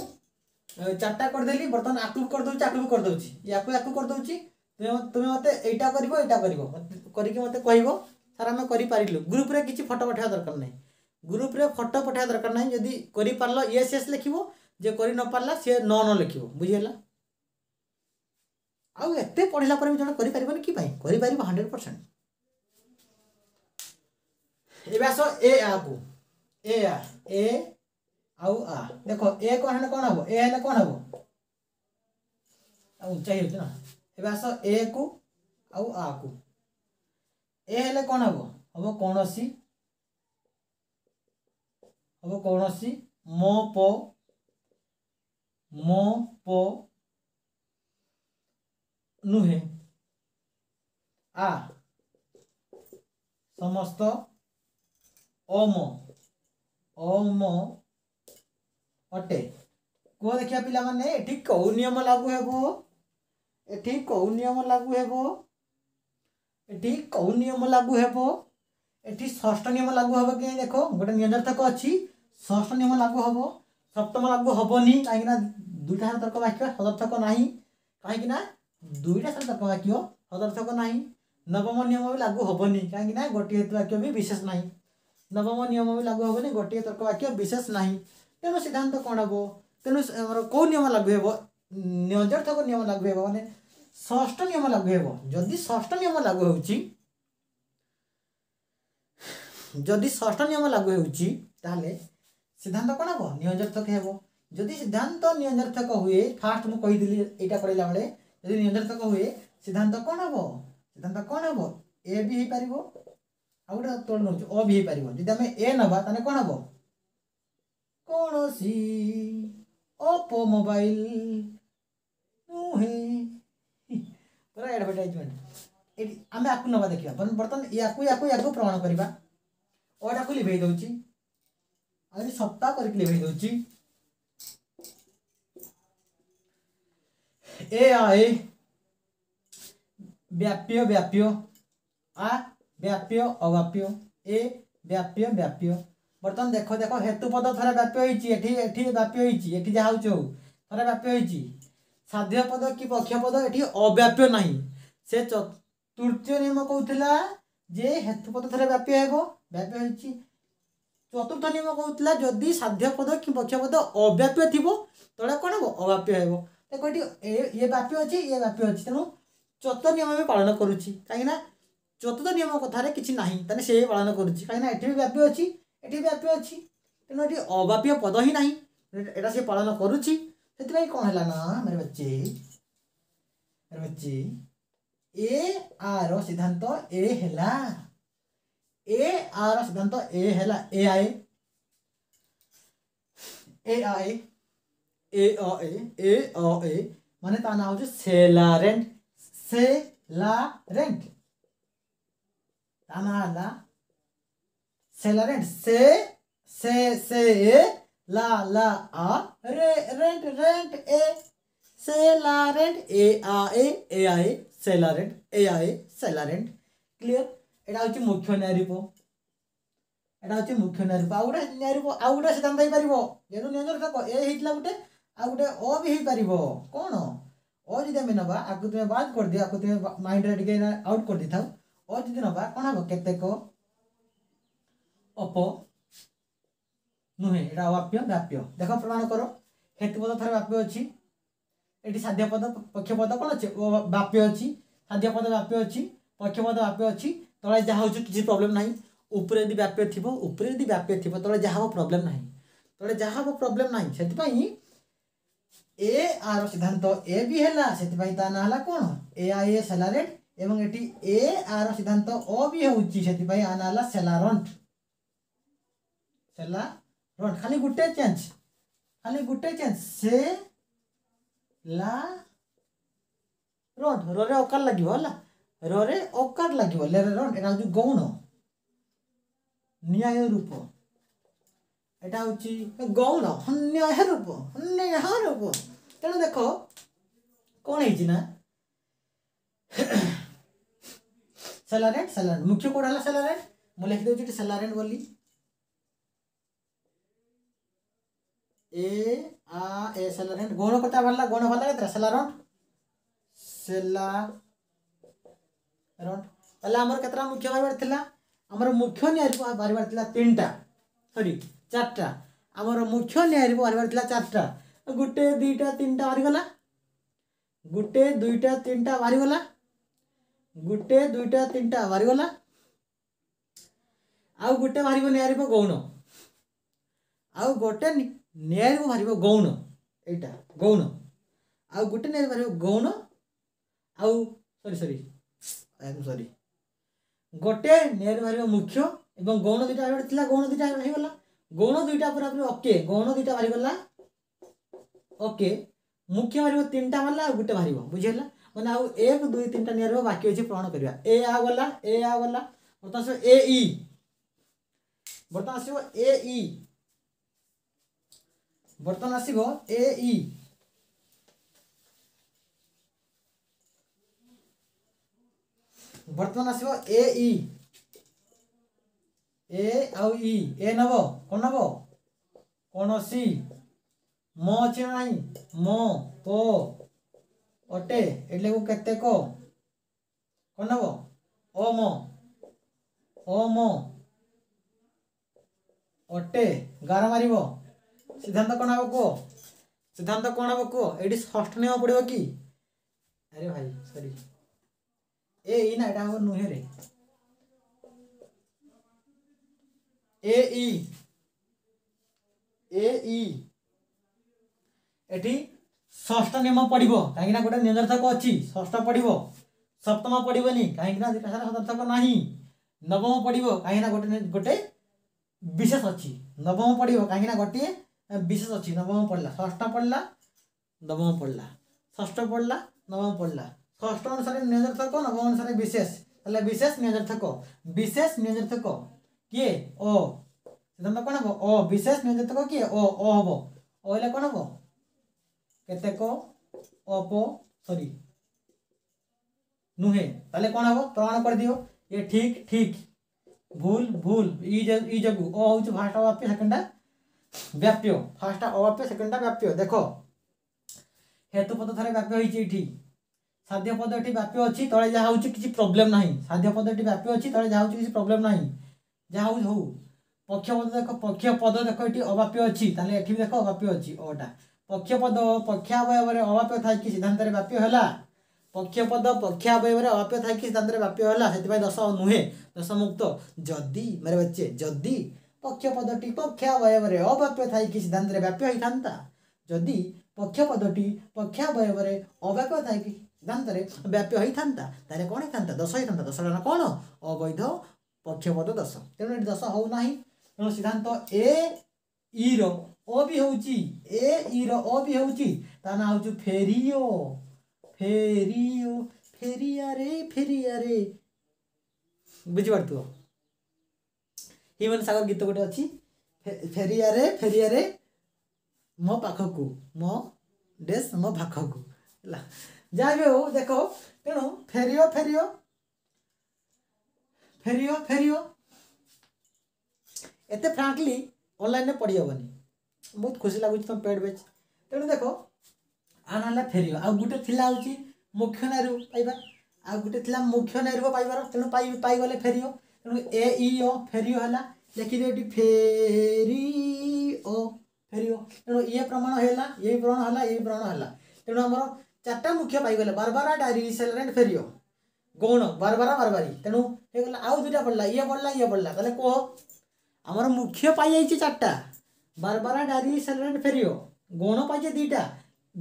ଚାରିଟା କରିଦେଲି ବର୍ତ୍ତମାନ ଆକୁ କରିଦେଉଛି ଆକୁ କରିଦେଉଛି ୟାକୁ ୟାକୁ କରିଦେଉଛି तुम्हें मतलब ये आम कहलु ग्रुप किसी फटो पठा दरकार ना ग्रुप फटो पठा दरकार ना जी कर येस येस लिख जे कर पार्ला सी न न लिख बुझेगा आउ पढ़ला जो कर हंड्रेड परसेंट एस ए आ को ए आउ आ देखो ए कौन हम ए कौन हम ऊंचाई ना ଏବେ ଆସ ଏକୁ ଆଉ ଆକୁ ଏ ହେଲେ କ'ଣ ହେବ ହେବ କୌଣସି ହେବ କୌଣସି ମୋ ପ ମୋ ପ ନୁହେଁ ଆ ସମସ୍ତ ଅମ ଅମ ଅଟେ କୁହ ଦେଖିବା ପିଲାମାନେ ଏଠି କେଉଁ ନିୟମ ଲାଗୁ ହେବ ଏଠି କେଉଁ ନିୟମ ଲାଗୁ ହେବ ଏଠି କେଉଁ ନିୟମ ଲାଗୁ ହେବ ଏଠି ଷଷ୍ଠ ନିୟମ ଲାଗୁ ହେବ କି ଦେଖ ଗୋଟେ ନିୟନ୍ତ୍ରକ ଅଛି ଷଷ୍ଠ ନିୟମ ଲାଗୁ ହେବ ସପ୍ତମ ଲାଗୁ ହେବନି କାହିଁକିନା ଦୁଇଟା ସତର୍କ ବାକ୍ୟ ସଦର୍ଥକ ନାହିଁ କାହିଁକିନା ଦୁଇଟା ସତର୍କ ବାକ୍ୟ ସଦର୍ଥକ ନାହିଁ ନବମ ନିୟମ ବି ଲାଗୁ ହେବନି କାହିଁକିନା ଗୋଟିଏ ବାକ୍ୟ ବି ବିଶେଷ ନାହିଁ ନବମ ନିୟମ ବି ଲାଗୁ ହେବନି ଗୋଟିଏ ତର୍କ ବାକ୍ୟ ବିଶେଷ ନାହିଁ ତେଣୁ ସିଦ୍ଧାନ୍ତ କ'ଣ ହେବ ତେଣୁ ଆମର କେଉଁ ନିୟମ ଲାଗୁ ହେବ ନିୟନ୍ତ୍ରକ ନିୟମ ଲାଗୁ ହେବ ମାନେ ষষ্ঠ ନିୟମ ଲାଗୁ ହେବ ଯଦି ଷଷ୍ଠ ନିୟମ ଲାଗୁ ହେଉଛି ଯଦି ଷଷ୍ଠ ନିୟମ ଲାଗୁ ହେଉଛି ତାହେଲେ ସିଦ୍ଧାନ୍ତ କ'ଣ ହେବ ନିୟଞ୍ଜାର୍ଥକ ହେବ ଯଦି ସିଦ୍ଧାନ୍ତ ନିୟଞ୍ଜାର୍ଥକ ହୁଏ ଫାର୍ଷ୍ଟ ମୁଁ କହିଥିଲି ଏଇଟା ପଢ଼ିଲା ବେଳେ ଯଦି ନିୟଞ୍ଜାର୍ଥକ ହୁଏ ସିଦ୍ଧାନ୍ତ କ'ଣ ହେବ ସିଦ୍ଧାନ୍ତ କ'ଣ ହେବ ଏ ବି ହେଇପାରିବ ଆଉ ଗୋଟେ ତୋଳି ନେଉଛୁ ଅ ବି ହେଇପାରିବ ଯଦି ଆମେ ଏ ନେବା ତାହେଲେ କ'ଣ ହେବ କୌଣସି ଅପୋ ମୋବାଇଲ ନୁହେଁ तर एडभर्टाइजमेंट ये आम आपको नवा देखा बर्तन या कोई कोई प्रमाण करवा अटा को लिभे दौर आज सप्ताह कर लिभे दौर ए आए व्याप्य व्याप्य आ व्याप्य अव्याप्य ए व्याप्य व्याप्य बर्तन देख देख हेतु पद थे व्याप्य होती व्याप्य होती जहाँ चौ थे व्याप्य होती ସାଧ୍ୟ ପଦ କି ପକ୍ଷ ପଦ ଏଠି ଅବ୍ୟାପ୍ୟ ନାହିଁ ସେ ତୃତୀୟ ନିୟମ କହୁଥିଲା ଯେ ହେତୁ ପଦ ଥରେ ବ୍ୟାପ୍ୟ ହେବ ବ୍ୟାପ୍ୟ ହେଉଛି ଚତୁର୍ଥ ନିୟମ କହୁଥିଲା ଯଦି ସାଧ୍ୟ ପଦ କି ପକ୍ଷ ପଦ ଅବ୍ୟାପ୍ୟ ଥିବ ତଳେ କ'ଣ ହେବ ଅବ୍ୟାପ୍ୟ ହେବ ଦେଖ ଏଠି ଇଏ ବ୍ୟାପ୍ୟ ଅଛି ଇଏ ବ୍ୟାପ୍ୟ ଅଛି ତେଣୁ ଚତୁର୍ଥ ନିୟମ ଆମେ ପାଳନ କରୁଛି କାହିଁକିନା ଚତୁର୍ଥ ନିୟମ କଥାରେ କିଛି ନାହିଁ ତାହେଲେ ସେ ପାଳନ କରୁଛି କାହିଁକିନା ଏଠି ବି ବ୍ୟାପ୍ୟ ଅଛି ଏଠି ବି ବ୍ୟାପ୍ୟ ଅଛି ତେଣୁ ଏଠି ଅବ୍ୟାପ୍ୟ ପଦ ହିଁ ନାହିଁ ଏଇଟା ସେ ପାଳନ କରୁଛି इतना कौन है ना मेरे बच्चे मेरे बच्चे ए आर सिद्धांत ए हला ए आर सिद्धांत ए हला ए आई ए आई ए अ ए ए अ ए माने ता ना हो होचे सेलारेंट रेंट ता ना हला रेंट से से से ए ला ला आ रे रेंट रेंट ए सेला रेंट ए आ ए ए आ ए सेला रेंट ए आ ए सेला रेंट क्लियर एटा होची मुख्य नारी पो एटा होची मुख्य नारी पो आउडा नारी पो आउडा से दम परबो जेनु नेनर तक ए हिटला उठे आ गुटे ओ भी हि परबो कोन ओ जदे में नबा आकु तुमे बात कर दिया आकु तुमे माइंड रे ठीक आउट कर दिथाउ ओ जदे नबा कोन हो केते को अपो নুহে এটা অবাপ্য ব্যাপ্য দেখ প্রমাণ করো হেতুপদ থাকে ব্যাপ্য অছি এটি সাধ্য পদ পক্ষপদ কোণ অছে ও ব্যাপ্য অছি সাধ্য পদ ব্যাপ্য অছি পক্ষপদ ব্যাপ্য অছি তলে যা হচ্ছে কিছু প্রোবলেম না উপরে যদি ব্যাপ্য থিব উপরে যদি ব্যাপ্য থিব তলে যা হব প্রোবলেম না তলে যা হব প্রোবলেম না সেপাই এ আর সিদ্ধান্ত এ বি হেলা সেপাই তা না হলা কোণ এ আই এ স্যালারেড এবং এটি এ আর সিদ্ধান্ত অ বি হচ্ছে সেপাই আ না হলা স্যালারন্ট স্যালা ରୁହନ୍ତୁ ଖାଲି ଗୋଟେ ଚେଞ୍ଜ ଖାଲି ଗୋଟେ ଚେଞ୍ଜ ସେ ଲା ରୁହନ୍ତୁ ରରେ ଅକାର ଲାଗିବ ହେଲା ରରେ ଅକାର ଲାଗିବ ଲେରେ ରୁହନ୍ତୁ ଏଇଟା ହେଉଛି ଗୌଣ ନ୍ୟାୟ ରୂପ ଏଇଟା ହେଉଛି ଗୌଣ ଅନ୍ୟାୟ ରୂପ ଅନ୍ୟାୟ ରୂପ ତେଣୁ ଦେଖ କ'ଣ ହେଇଛି ନା ସେଲାରେଟ୍ ସେଲାରେଟ୍ ମୁଖ୍ୟ କେଉଁଟା ହେଲା ସେଲାରେଟ୍ ମୁଁ ଲେଖିଦେଉଛି ଏଠି ସେଲାରେଟ୍ ବୋଲି ए आ ए সেলারেন্ট গৌণ করতে ভালো লাগে গৌণ ভালো লাগে তো সেলারন্ট সেলারন্ট তাহলে আমার কতটা মুখ্য বারিবার লা আমার মুখ্য নিয়ারি বারিবার লা তিনটা সরি চারটা আমার মুখ্য নিয়ারি বারিবার লা চারটা গোটে দুইটা তিনটা বাহারিগলা গোটে দুইটা তিনটা বাহারিগলা গোটে দুইটা তিনটা বাহারিগলা আউ গোটে বাহারিব নিয়ারিব গৌণ আউ গোটে ନ୍ୟାୟରୁ ବାହାରିବ ଗୌଣ ଏଇଟା ଗୌଣ ଆଉ ଗୋଟେ ନ୍ୟାୟରୁ ବାହାରିବ ଗୌଣ ଆଉ ସରି ସରି ସରି ଗୋଟେ ନ୍ୟାୟରୁ ବାହାରିବ ମୁଖ୍ୟ ଏବଂ ଗୌଣ ଦୁଇଟା ଗୋଟେ ଥିଲା ଗୌଣ ଦୁଇଟା ହେଇଗଲା ଗୌଣ ଦୁଇଟା ପୁରା ପୁରି ଓକେ ଗୌଣ ଦୁଇଟା ବାହାରିଗଲା ଓକେ ମୁଖ୍ୟ ବାହାରିବ ତିନିଟା ବାହାରିଲା ଆଉ ଗୋଟେ ବାହାରିବ ବୁଝିହେଲା ମାନେ ଆଉ ଏକ ଦୁଇ ତିନିଟା ନିଆର ବାକି ଅଛି ପ୍ରମାଣ କରିବା ଏ ଆ ଗଲା ଏ ଆ ଗଲା ବର୍ତ୍ତମାନ ଆସିବ ଏ ଇ ବର୍ତ୍ତମାନ ଆସିବ ଏ ଇ बर्तन आस बर्तमान आसव ए ए आउ नब कौन कौन सी म अच्छे ना म तो अटे एट के कौन नब अम अम अटे गार मार सिद्धांत कौन हम कह सिद्धांत कौन हम कह ये ष्ठ नियम पड़ो कि अरे भाई सॉरी ए ना ये हम नुहे रे ए एटी ष्ठ नियम पड़ो कहीं गोटे निर्धर्थक अच्छी ष्ठ पड़ो सप्तम पड़ोनी कहीं शतार्थक ना नवम पड़ो कहीं गोटे गोटे विशेष अच्छी नवम पड़ो कहीं गोटे विशेष अच्छी नवम पढ़ला ष्ठ पढ़ला नवम पढ़ला ष्ठ पढ़ला नवम पढ़ला ष्ठ अनुसार निजर्थक नवम अनुसार विशेष विशेष निजर्थक विशेष निर्थक किए ओ कौन हम ओ विशेष निजर्थक किए ओ ओ हम ओले कौन हम केतक अप सरी नुहे ताले कौन हम प्रमाण कर दियो ये ठीक ठीक भूल भूल ई जगू ओ हूँ भाषा वापी सेकेंडा ବ୍ୟାପ୍ୟ ଫାର୍ଷ୍ଟଟା ଅବ୍ୟାପ୍ୟ ସେକେଣ୍ଡଟା ବ୍ୟାପ୍ୟ ଦେଖ ହେତୁ ପଦ ଥରେ ବ୍ୟାପ୍ୟ ହେଇଛି ଏଠି ସାଧ୍ୟ ପଦ ଏଠି ବ୍ୟାପ୍ୟ ଅଛି ତଳେ ଯାହା ହେଉଛି କିଛି ପ୍ରୋବ୍ଲେମ୍ ନାହିଁ ସାଧ୍ୟ ପଦ ଏଠି ବ୍ୟାପ୍ୟ ଅଛି ତଳେ ଯାହା ହେଉଛି କିଛି ପ୍ରୋବ୍ଲେମ୍ ନାହିଁ ଯାହା ହେଉଛି ହଉ ପକ୍ଷ ପଦ ଦେଖ ପକ୍ଷ ପଦ ଦେଖ ଏଠି ଅବାପ୍ୟ ଅଛି ତାହେଲେ ଏଠି ବି ଦେଖ ଅବାପ୍ୟ ଅଛି ଅଟା ପକ୍ଷପଦ ପକ୍ଷାବୟବରେ ଅବାପ୍ୟ ଥାଇକି ସିଦ୍ଧାନ୍ତରେ ବ୍ୟାପ୍ୟ ହେଲା ପକ୍ଷପଦ ପକ୍ଷାବୟବରେ ଅବାପ୍ୟ ଥାଇକି ସିଦ୍ଧାନ୍ତରେ ବ୍ୟାପ୍ୟ ହେଲା ସେଥିପାଇଁ ଦଶ ନୁହେଁ ଦଶମୁକ୍ତ ଯଦି ମେରେ ବଚ୍ଚେ ଯଦି ପକ୍ଷ ପଦଟି ପକ୍ଷାବୟବରେ ଅବାକ୍ୟ ଥାଇକି ସିଦ୍ଧାନ୍ତରେ ବ୍ୟାପ୍ୟ ହୋଇଥାନ୍ତା ଯଦି ପକ୍ଷ ପଦଟି ପକ୍ଷାବୟବରେ ଅବାକ୍ୟ ଥାଇକି ସିଦ୍ଧାନ୍ତରେ ବ୍ୟାପ୍ୟ ହୋଇଥାନ୍ତା ତାହେଲେ କ'ଣ ହେଇଥାନ୍ତା ଦଶ ହେଇଥାନ୍ତା ଦଶ ଟଙ୍କା କ'ଣ ଅବୈଧ ପକ୍ଷପଦ ଦଶ ତେଣୁ ଏଠି ଦଶ ହେଉନାହିଁ ତେଣୁ ସିଦ୍ଧାନ୍ତ ଏ ଇର ଅ ବି ହେଉଛି ଏ ଇର ଅ ବି ହେଉଛି ତା ନାଁ ହେଉଛି ଫେରିଓ ଫେରିଓ ଫେରିଆରେ ଫେରିଆରେ ବୁଝିପାରୁଥିବ ହ୍ୟୁମାନ ସାଗର ଗୀତ ଗୋଟେ ଅଛି ଫେରିଆରେ ଫେରିଆରେ ମୋ ପାଖକୁ ମୋ ଡ୍ରେସ୍ ମୋ ପାଖକୁ ହେଲା ଯାହା ବି ହଉ ଦେଖ ତେଣୁ ଫେରିଓ ଫେରିଓ ଫେରିଓ ଫେରିଓ ଏତେ ଫ୍ରାଙ୍କଲି ଅନଲାଇନ୍ରେ ପଢ଼ିହେବନି ବହୁତ ଖୁସି ଲାଗୁଛି ତୁମ ପେଡ଼ ବେଚ୍ ତେଣୁ ଦେଖ ଆଣ ହେଲା ଫେରିବ ଆଉ ଗୋଟେ ଥିଲା ହେଉଛି ମୁଖ୍ୟ ନାରୁ ପାଇବା ଆଉ ଗୋଟେ ଥିଲା ମୁଖ୍ୟ ନାରୁବ ପାଇବାର ତେଣୁ ପାଇ ପାଇଗଲେ ଫେରିବ ତେଣୁ ଏ ଇ ଓ ଫେରିଓ ହେଲା ଲେଖିଦିଅ ଏଠି ଫେରି ଓ ଫେରିଓ ତେଣୁ ଇଏ ପ୍ରମାଣ ହେଲା ଏଇ ପ୍ରମାଣ ହେଲା ଏଇ ପ୍ରମାଣ ହେଲା ତେଣୁ ଆମର ଚାରିଟା ମୁଖ୍ୟ ପାଇଗଲେ ବାରବାରା ଡାଇରି ସେଲାରେଣ୍ଟ ଫେରିଓ ଗୌଣ ବାରବାରା ବାରବାରୀ ତେଣୁ ହେଇଗଲା ଆଉ ଦୁଇଟା ପଡ଼ିଲା ଇଏ ପଡ଼ିଲା ଇଏ ପଡ଼ିଲା ତାହେଲେ କୁହ ଆମର ମୁଖ୍ୟ ପାଇଯାଇଛି ଚାରିଟା ବାରବାରା ଡାଇରି ସେଲାରେଣ୍ଟ ଫେରିଓ ଗୌଣ ପାଇଛେ ଦୁଇଟା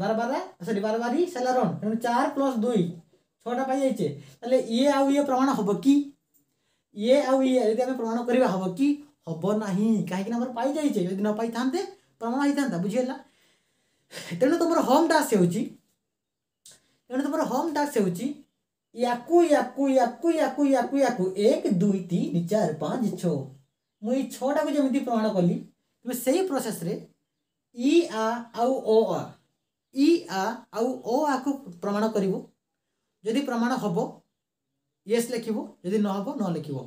ବାରବାରା ସରି ବାରବାରୀ ସେଲାରନ୍ ତେଣୁ ଚାର ପ୍ଲସ୍ ଦୁଇ ଛଅଟା ପାଇଯାଇଛେ ତାହେଲେ ଇଏ ଆଉ ଇଏ ପ୍ରମାଣ ହେବ କି ये आदि आम प्रमाण करवा हम कि हम ना कहीं आम पाई यदि न प्रमाण होता था बुझेगा तेणु तुम हम डाक्स तेणु तुम हम डाक्स एक दुई तीन चार पाँच छो मु छा को जमी प्रमाण कली तुम से प्रोसेस रे इ आउ ओ आ इ आ आउ ओ आ को प्रमाण करदी हम ୟେସ୍ ଲେଖିବ ଯଦି ନହେବ ନ ଲେଖିବ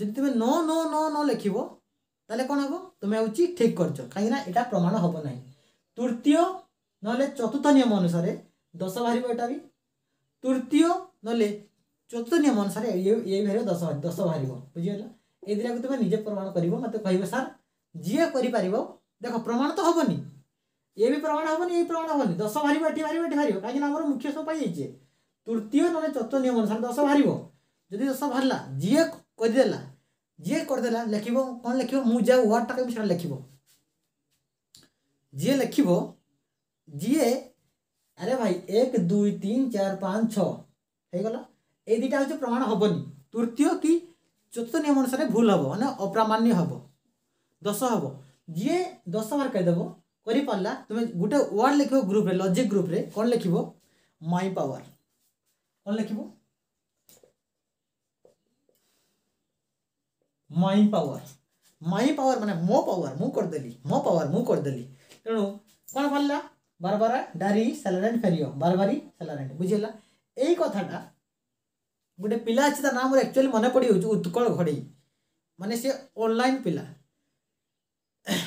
ଯଦି ତୁମେ ନ ନ ନ ନ ଲେଖିବ ତାହେଲେ କ'ଣ ହେବ ତୁମେ ହେଉଛି ଠିକ୍ କରିଛ କାହିଁକିନା ଏଇଟା ପ୍ରମାଣ ହେବ ନାହିଁ ତୃତୀୟ ନହେଲେ ଚତୁର୍ଥ ନିୟମ ଅନୁସାରେ ଦଶ ବାହାରିବ ଏଇଟା ବି ତୃତୀୟ ନହେଲେ ଚତୁର୍ଥ ନିୟମ ଅନୁସାରେ ଏଇ ବାହାରିବ ଦଶ ଦଶ ବାହାରିବ ବୁଝିଗଲା ଏଇଦିଟାକୁ ତୁମେ ନିଜେ ପ୍ରମାଣ କରିବ ମୋତେ କହିବ ସାର୍ ଯିଏ କରିପାରିବ ଦେଖ ପ୍ରମାଣ ତ ହେବନି ଏ ବି ପ୍ରମାଣ ହେବନି ଏଇ ପ୍ରମାଣ ହେବନି ଦଶ ବାହାରିବ ଏଠି ବାହାରିବ ଏଠି ବାହାରିବ କାହିଁକିନା ଆମର ମୁଖ୍ୟ ସବୁ ପାଇଯାଇଛି ତୃତୀୟ ନହେଲେ ଚତୁର୍ଥ ନିୟମ ଅନୁସାରେ ଦଶ ବାହାରିବ ଯଦି ଦୋଷ ବାହାରିଲା ଯିଏ କରିଦେଲା ଯିଏ କରିଦେଲା ଲେଖିବ କ'ଣ ଲେଖିବ ମୁଁ ଯାହା ୱାର୍ଡ଼ଟା କହିବି ସେଇଟା ଲେଖିବ ଯିଏ ଲେଖିବ ଯିଏ ଆରେ ଭାଇ ଏକ ଦୁଇ ତିନି ଚାରି ପାଞ୍ଚ ଛଅ ହେଇଗଲା ଏଇ ଦୁଇଟା ହେଉଛି ପ୍ରମାଣ ହେବନି ତୃତୀୟ କି ଚତୁର୍ଥ ନିୟମ ଅନୁସାରେ ଭୁଲ ହେବ ମାନେ ଅପ୍ରାମାନ୍ୟ ହେବ ଦୋଷ ହେବ ଯିଏ ଦଶ ମାର୍କ କହିଦେବ କରିପାରିଲା ତୁମେ ଗୋଟେ ୱାର୍ଡ଼ ଲେଖିବ ଗ୍ରୁପ୍ରେ ଲଜିକ୍ ଗ୍ରୁପ୍ରେ କ'ଣ ଲେଖିବ ମାଇ ପାୱାର କ'ଣ ଲେଖିବ ಮೈ ಪವರ್ ಮೈ ಪವರ್ ಮನೆ ಮೋ ಪವರ್ ಮು ಕೊಡ್ದಲಿ ಮೋ ಪವರ್ ಮು ಕೊಡ್ದಲಿ ତେଣୁ କ'ଣ ବାହାରିଲା ବାରବାର ଡାରି ସାଲାରାଣ୍ଡ ଫେରିଓ ବାରବାରି ସାଲାରାଣ୍ଡ ବୁଝିହେଲା ଏଇ କଥାଟା ଗୋଟେ ପିଲା ଅଛି ତା ନାଁ ମୋର ଆକ୍ଚୁଆଲି ମନେ ପଡ଼ିଯାଉଛି ଉତ୍କଳ ଘଡ଼େଇ ମାନେ ସେ ଅନଲାଇନ୍ ପିଲା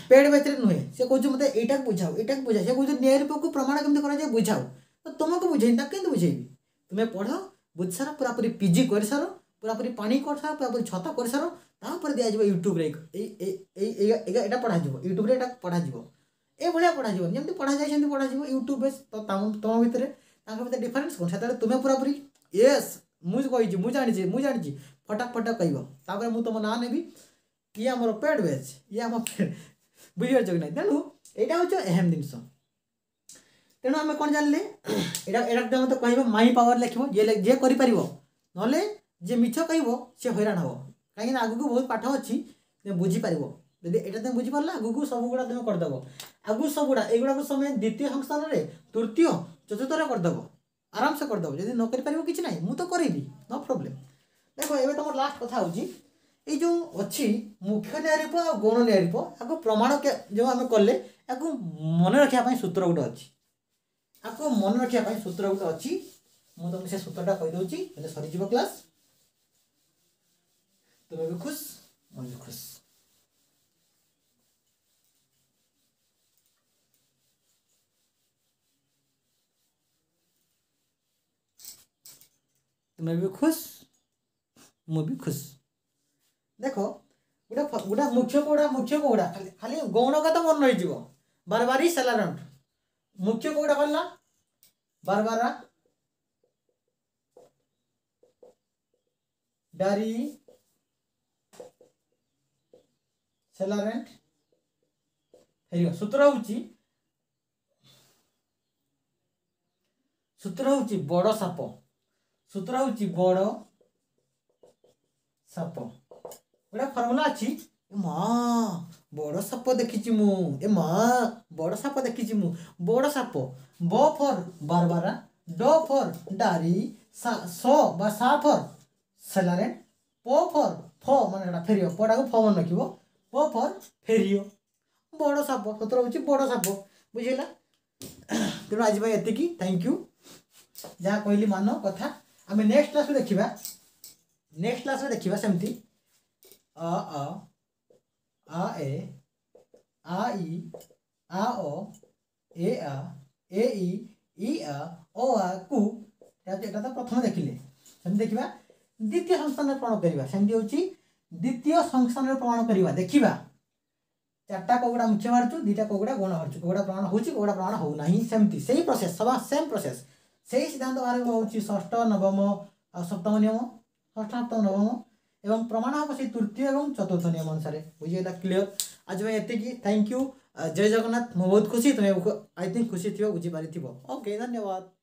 ପେଡ଼ ଭିତରେ ନୁହେଁ ସେ କହୁଛି ମୋତେ ଏଇଟାକୁ ବୁଝାଉ ଏଇଟାକୁ ବୁଝାଉ ସେ କହୁଛି ନିରୂପକୁ ପ୍ରମାଣ କେମିତି କରାଯାଏ ବୁଝାଉ ତ ତୁମକୁ ବୁଝେଇନି ତାକୁ କେମିତି ବୁଝେଇବି ତୁମେ ପଢ଼ ବୁଝିସାର ପୁରାପୁରି ପିଜି କରିସାର ପୁରାପୁରି ପାଣି କରିସାର ପୁରାପୁରି ଛତ କରିସାର ତାପରେ ଦିଆଯିବ ୟୁଟ୍ୟୁବରେ ଏଇଟା ପଢ଼ାଯିବ ୟୁଟ୍ୟୁବରେ ଏଇଟା ପଢ଼ାଯିବ ଏଭଳିଆ ପଢ଼ାଯିବ ଯେମିତି ପଢ଼ାଯାଏ ସେମିତି ପଢ଼ାଯିବ ୟୁଟ୍ୟୁବରେ ତ ତମ ଭିତରେ ତାଙ୍କ ଭିତରେ ଡିଫରେନ୍ସ କ'ଣ ସେତେବେଳେ ତୁମେ ପୁରାପୁରି ୟେସ୍ ମୁଁ କହିଛି ମୁଁ ଜାଣିଛି ମୁଁ ଜାଣିଛି ଫଟାକ ଫଟାକ କହିବ ତାପରେ ମୁଁ ତୁମ ନାଁ ନେବି ଇଏ ଆମର ପେଡ୍ ବ୍ୟାଚ୍ ଇଏ ଆମ ବୁଝିପାରୁଛ କି ନାହିଁ ତେଣୁ ଏଇଟା ହେଉଛି ଏହେମ ଜିନିଷ ତେଣୁ ଆମେ କ'ଣ ଜାଣିଲେ ଏଇଟା ଏଇଟା ତୁମେ ତ କହିବ ମାଇ ପାୱାର ଲେଖିବ ଯିଏ ଯିଏ କରିପାରିବ ନହେଲେ ଯିଏ ମିଛ କହିବ ସିଏ ହଇରାଣ ହେବ କାହିଁକିନା ଆଗକୁ ବହୁତ ପାଠ ଅଛି ତୁମେ ବୁଝିପାରିବ ଯଦି ଏଇଟା ତୁମେ ବୁଝିପାରିଲା ଆଗକୁ ସବୁଗୁଡ଼ା ତୁମେ କରିଦେବ ଆଗକୁ ସବୁଗୁଡ଼ା ଏଇଗୁଡ଼ାକୁ ତୁମେ ଦ୍ୱିତୀୟ ସଂସ୍ଥାନରେ ତୃତୀୟ ଚତୁର୍ଥରେ କରିଦେବ ଆରାମସେ କରିଦେବ ଯଦି ନ କରିପାରିବ କିଛି ନାହିଁ ମୁଁ ତ କରିବି ନୋ ପ୍ରୋବ୍ଲେମ୍ ଦେଖ ଏବେ ତୁମର ଲାଷ୍ଟ କଥା ହେଉଛି ଏଇ ଯେଉଁ ଅଛି ମୁଖ୍ୟ ନ୍ୟାୟରୂପ ଆଉ ଗୌଣ ନ୍ୟାୟରୂପ ଆକୁ ପ୍ରମାଣ ଯେଉଁ ଆମେ କଲେ ଆକୁ ମନେ ରଖିବା ପାଇଁ ସୂତ୍ର ଗୋଟେ ଅଛି ଆକୁ ମନେ ରଖିବା ପାଇଁ ସୂତ୍ର ଗୋଟେ ଅଛି ମୁଁ ତୁମକୁ ସେ ସୂତ୍ରଟା କହିଦେଉଛି ହେଲେ ସରିଯିବ କ୍ଲାସ୍ তুমি বি খুশ আমি খুশ তুমি বি খুশ ମୁଁ ବି ଖୁସି ଦେଖ ଗୋଟେ ଗୋଟେ ମୁଖ୍ୟ କୋଉଟା ମୁଖ୍ୟ କୋଉଟା ଖାଲି ଖାଲି ଗୌଣ କଥା ମନେ ରହିଯିବ ବାରବାରି ସାଲାରଣ୍ଟ ମୁଖ୍ୟ କୋଉଟା କହିଲା ବାରବାରା ଡାରି ସେଲା ରେଣ୍ଟ ଫେରିବ ସୂତ୍ର ହେଉଛି ସୂତ୍ର ହେଉଛି ବଡ଼ ସାପ ସୂତ୍ର ହେଉଛି ବଡ଼ ସାପ ଗୋଟେ ଫର୍ମୁଲା ଅଛି ଏ ମା ବଡ଼ ସାପ ଦେଖିଛି ମୁଁ ଏ ମା ବଡ଼ ସାପ ଦେଖିଛି ମୁଁ ବଡ଼ ସାପ B for Barbara D for ଡାରି ସ ବା ସା ଫର୍ ସେଲାରେ ପ ଫର୍ ଫ ମାନେ ସେଇଟା ଫେରିବ ପଟାକୁ ଫ ମନେ ରଖିବ ବ ଫର୍ ଫେରିଓ ବଡ଼ ସାପ ସତର ହେଉଛି ବଡ଼ ସାପ ବୁଝିଲା ତେଣୁ ଆଜି ପାଇଁ ଏତିକି ଥ୍ୟାଙ୍କ ୟୁ ଯାହା କହିଲି ମାନ କଥା ଆମେ ନେକ୍ସଟ କ୍ଲାସ୍ରେ ଦେଖିବା ନେକ୍ସଟ କ୍ଲାସ୍ରେ ଦେଖିବା ସେମିତି ଅ ଅ ଆ ଏ ଆ ଇ ଆ ଓ ଏ ଆ ଏ ଇ ଇ ଆ ଓ ଆ କୁ ଏଇଟା ତ ପ୍ରଥମେ ଦେଖିଲେ ସେମିତି ଦେଖିବା ଦ୍ୱିତୀୟ ସଂସ୍ଥାନରେ କ'ଣ କରିବା ସେମିତି ହେଉଛି দ্বিতীয় সংস্থানের প্রমাণ করা দেখা চারটা কৌড়া মুখ্য বাহারছু দুইটা কৌড়া গণ বাহারছু কৌড়া প্রমাণ হচ্ছে কৌড়া প্রমাণ হো না সেমতি সেই প্রসেস সবা সেম প্রসেস সেই সিদ্ধান্ত আরম্ভ হচ্ছে ষষ্ঠ নবম আর সপ্তম নিয়ম ষষ্ঠ সপ্তম নবম এবং প্রমাণ হব সেই তৃতীয় এবং চতুর্থ নিয়ম অনুসারে বুঝিগলা ক্লিয়ার আজ ভাই এতিকি থ্যাংক ইউ জয় জগন্নাথ মু বহুত খুশি তুমি আই থিঙ্ক খুশি থিব বুঝিপারিথিব ওকে ধন্যবাদ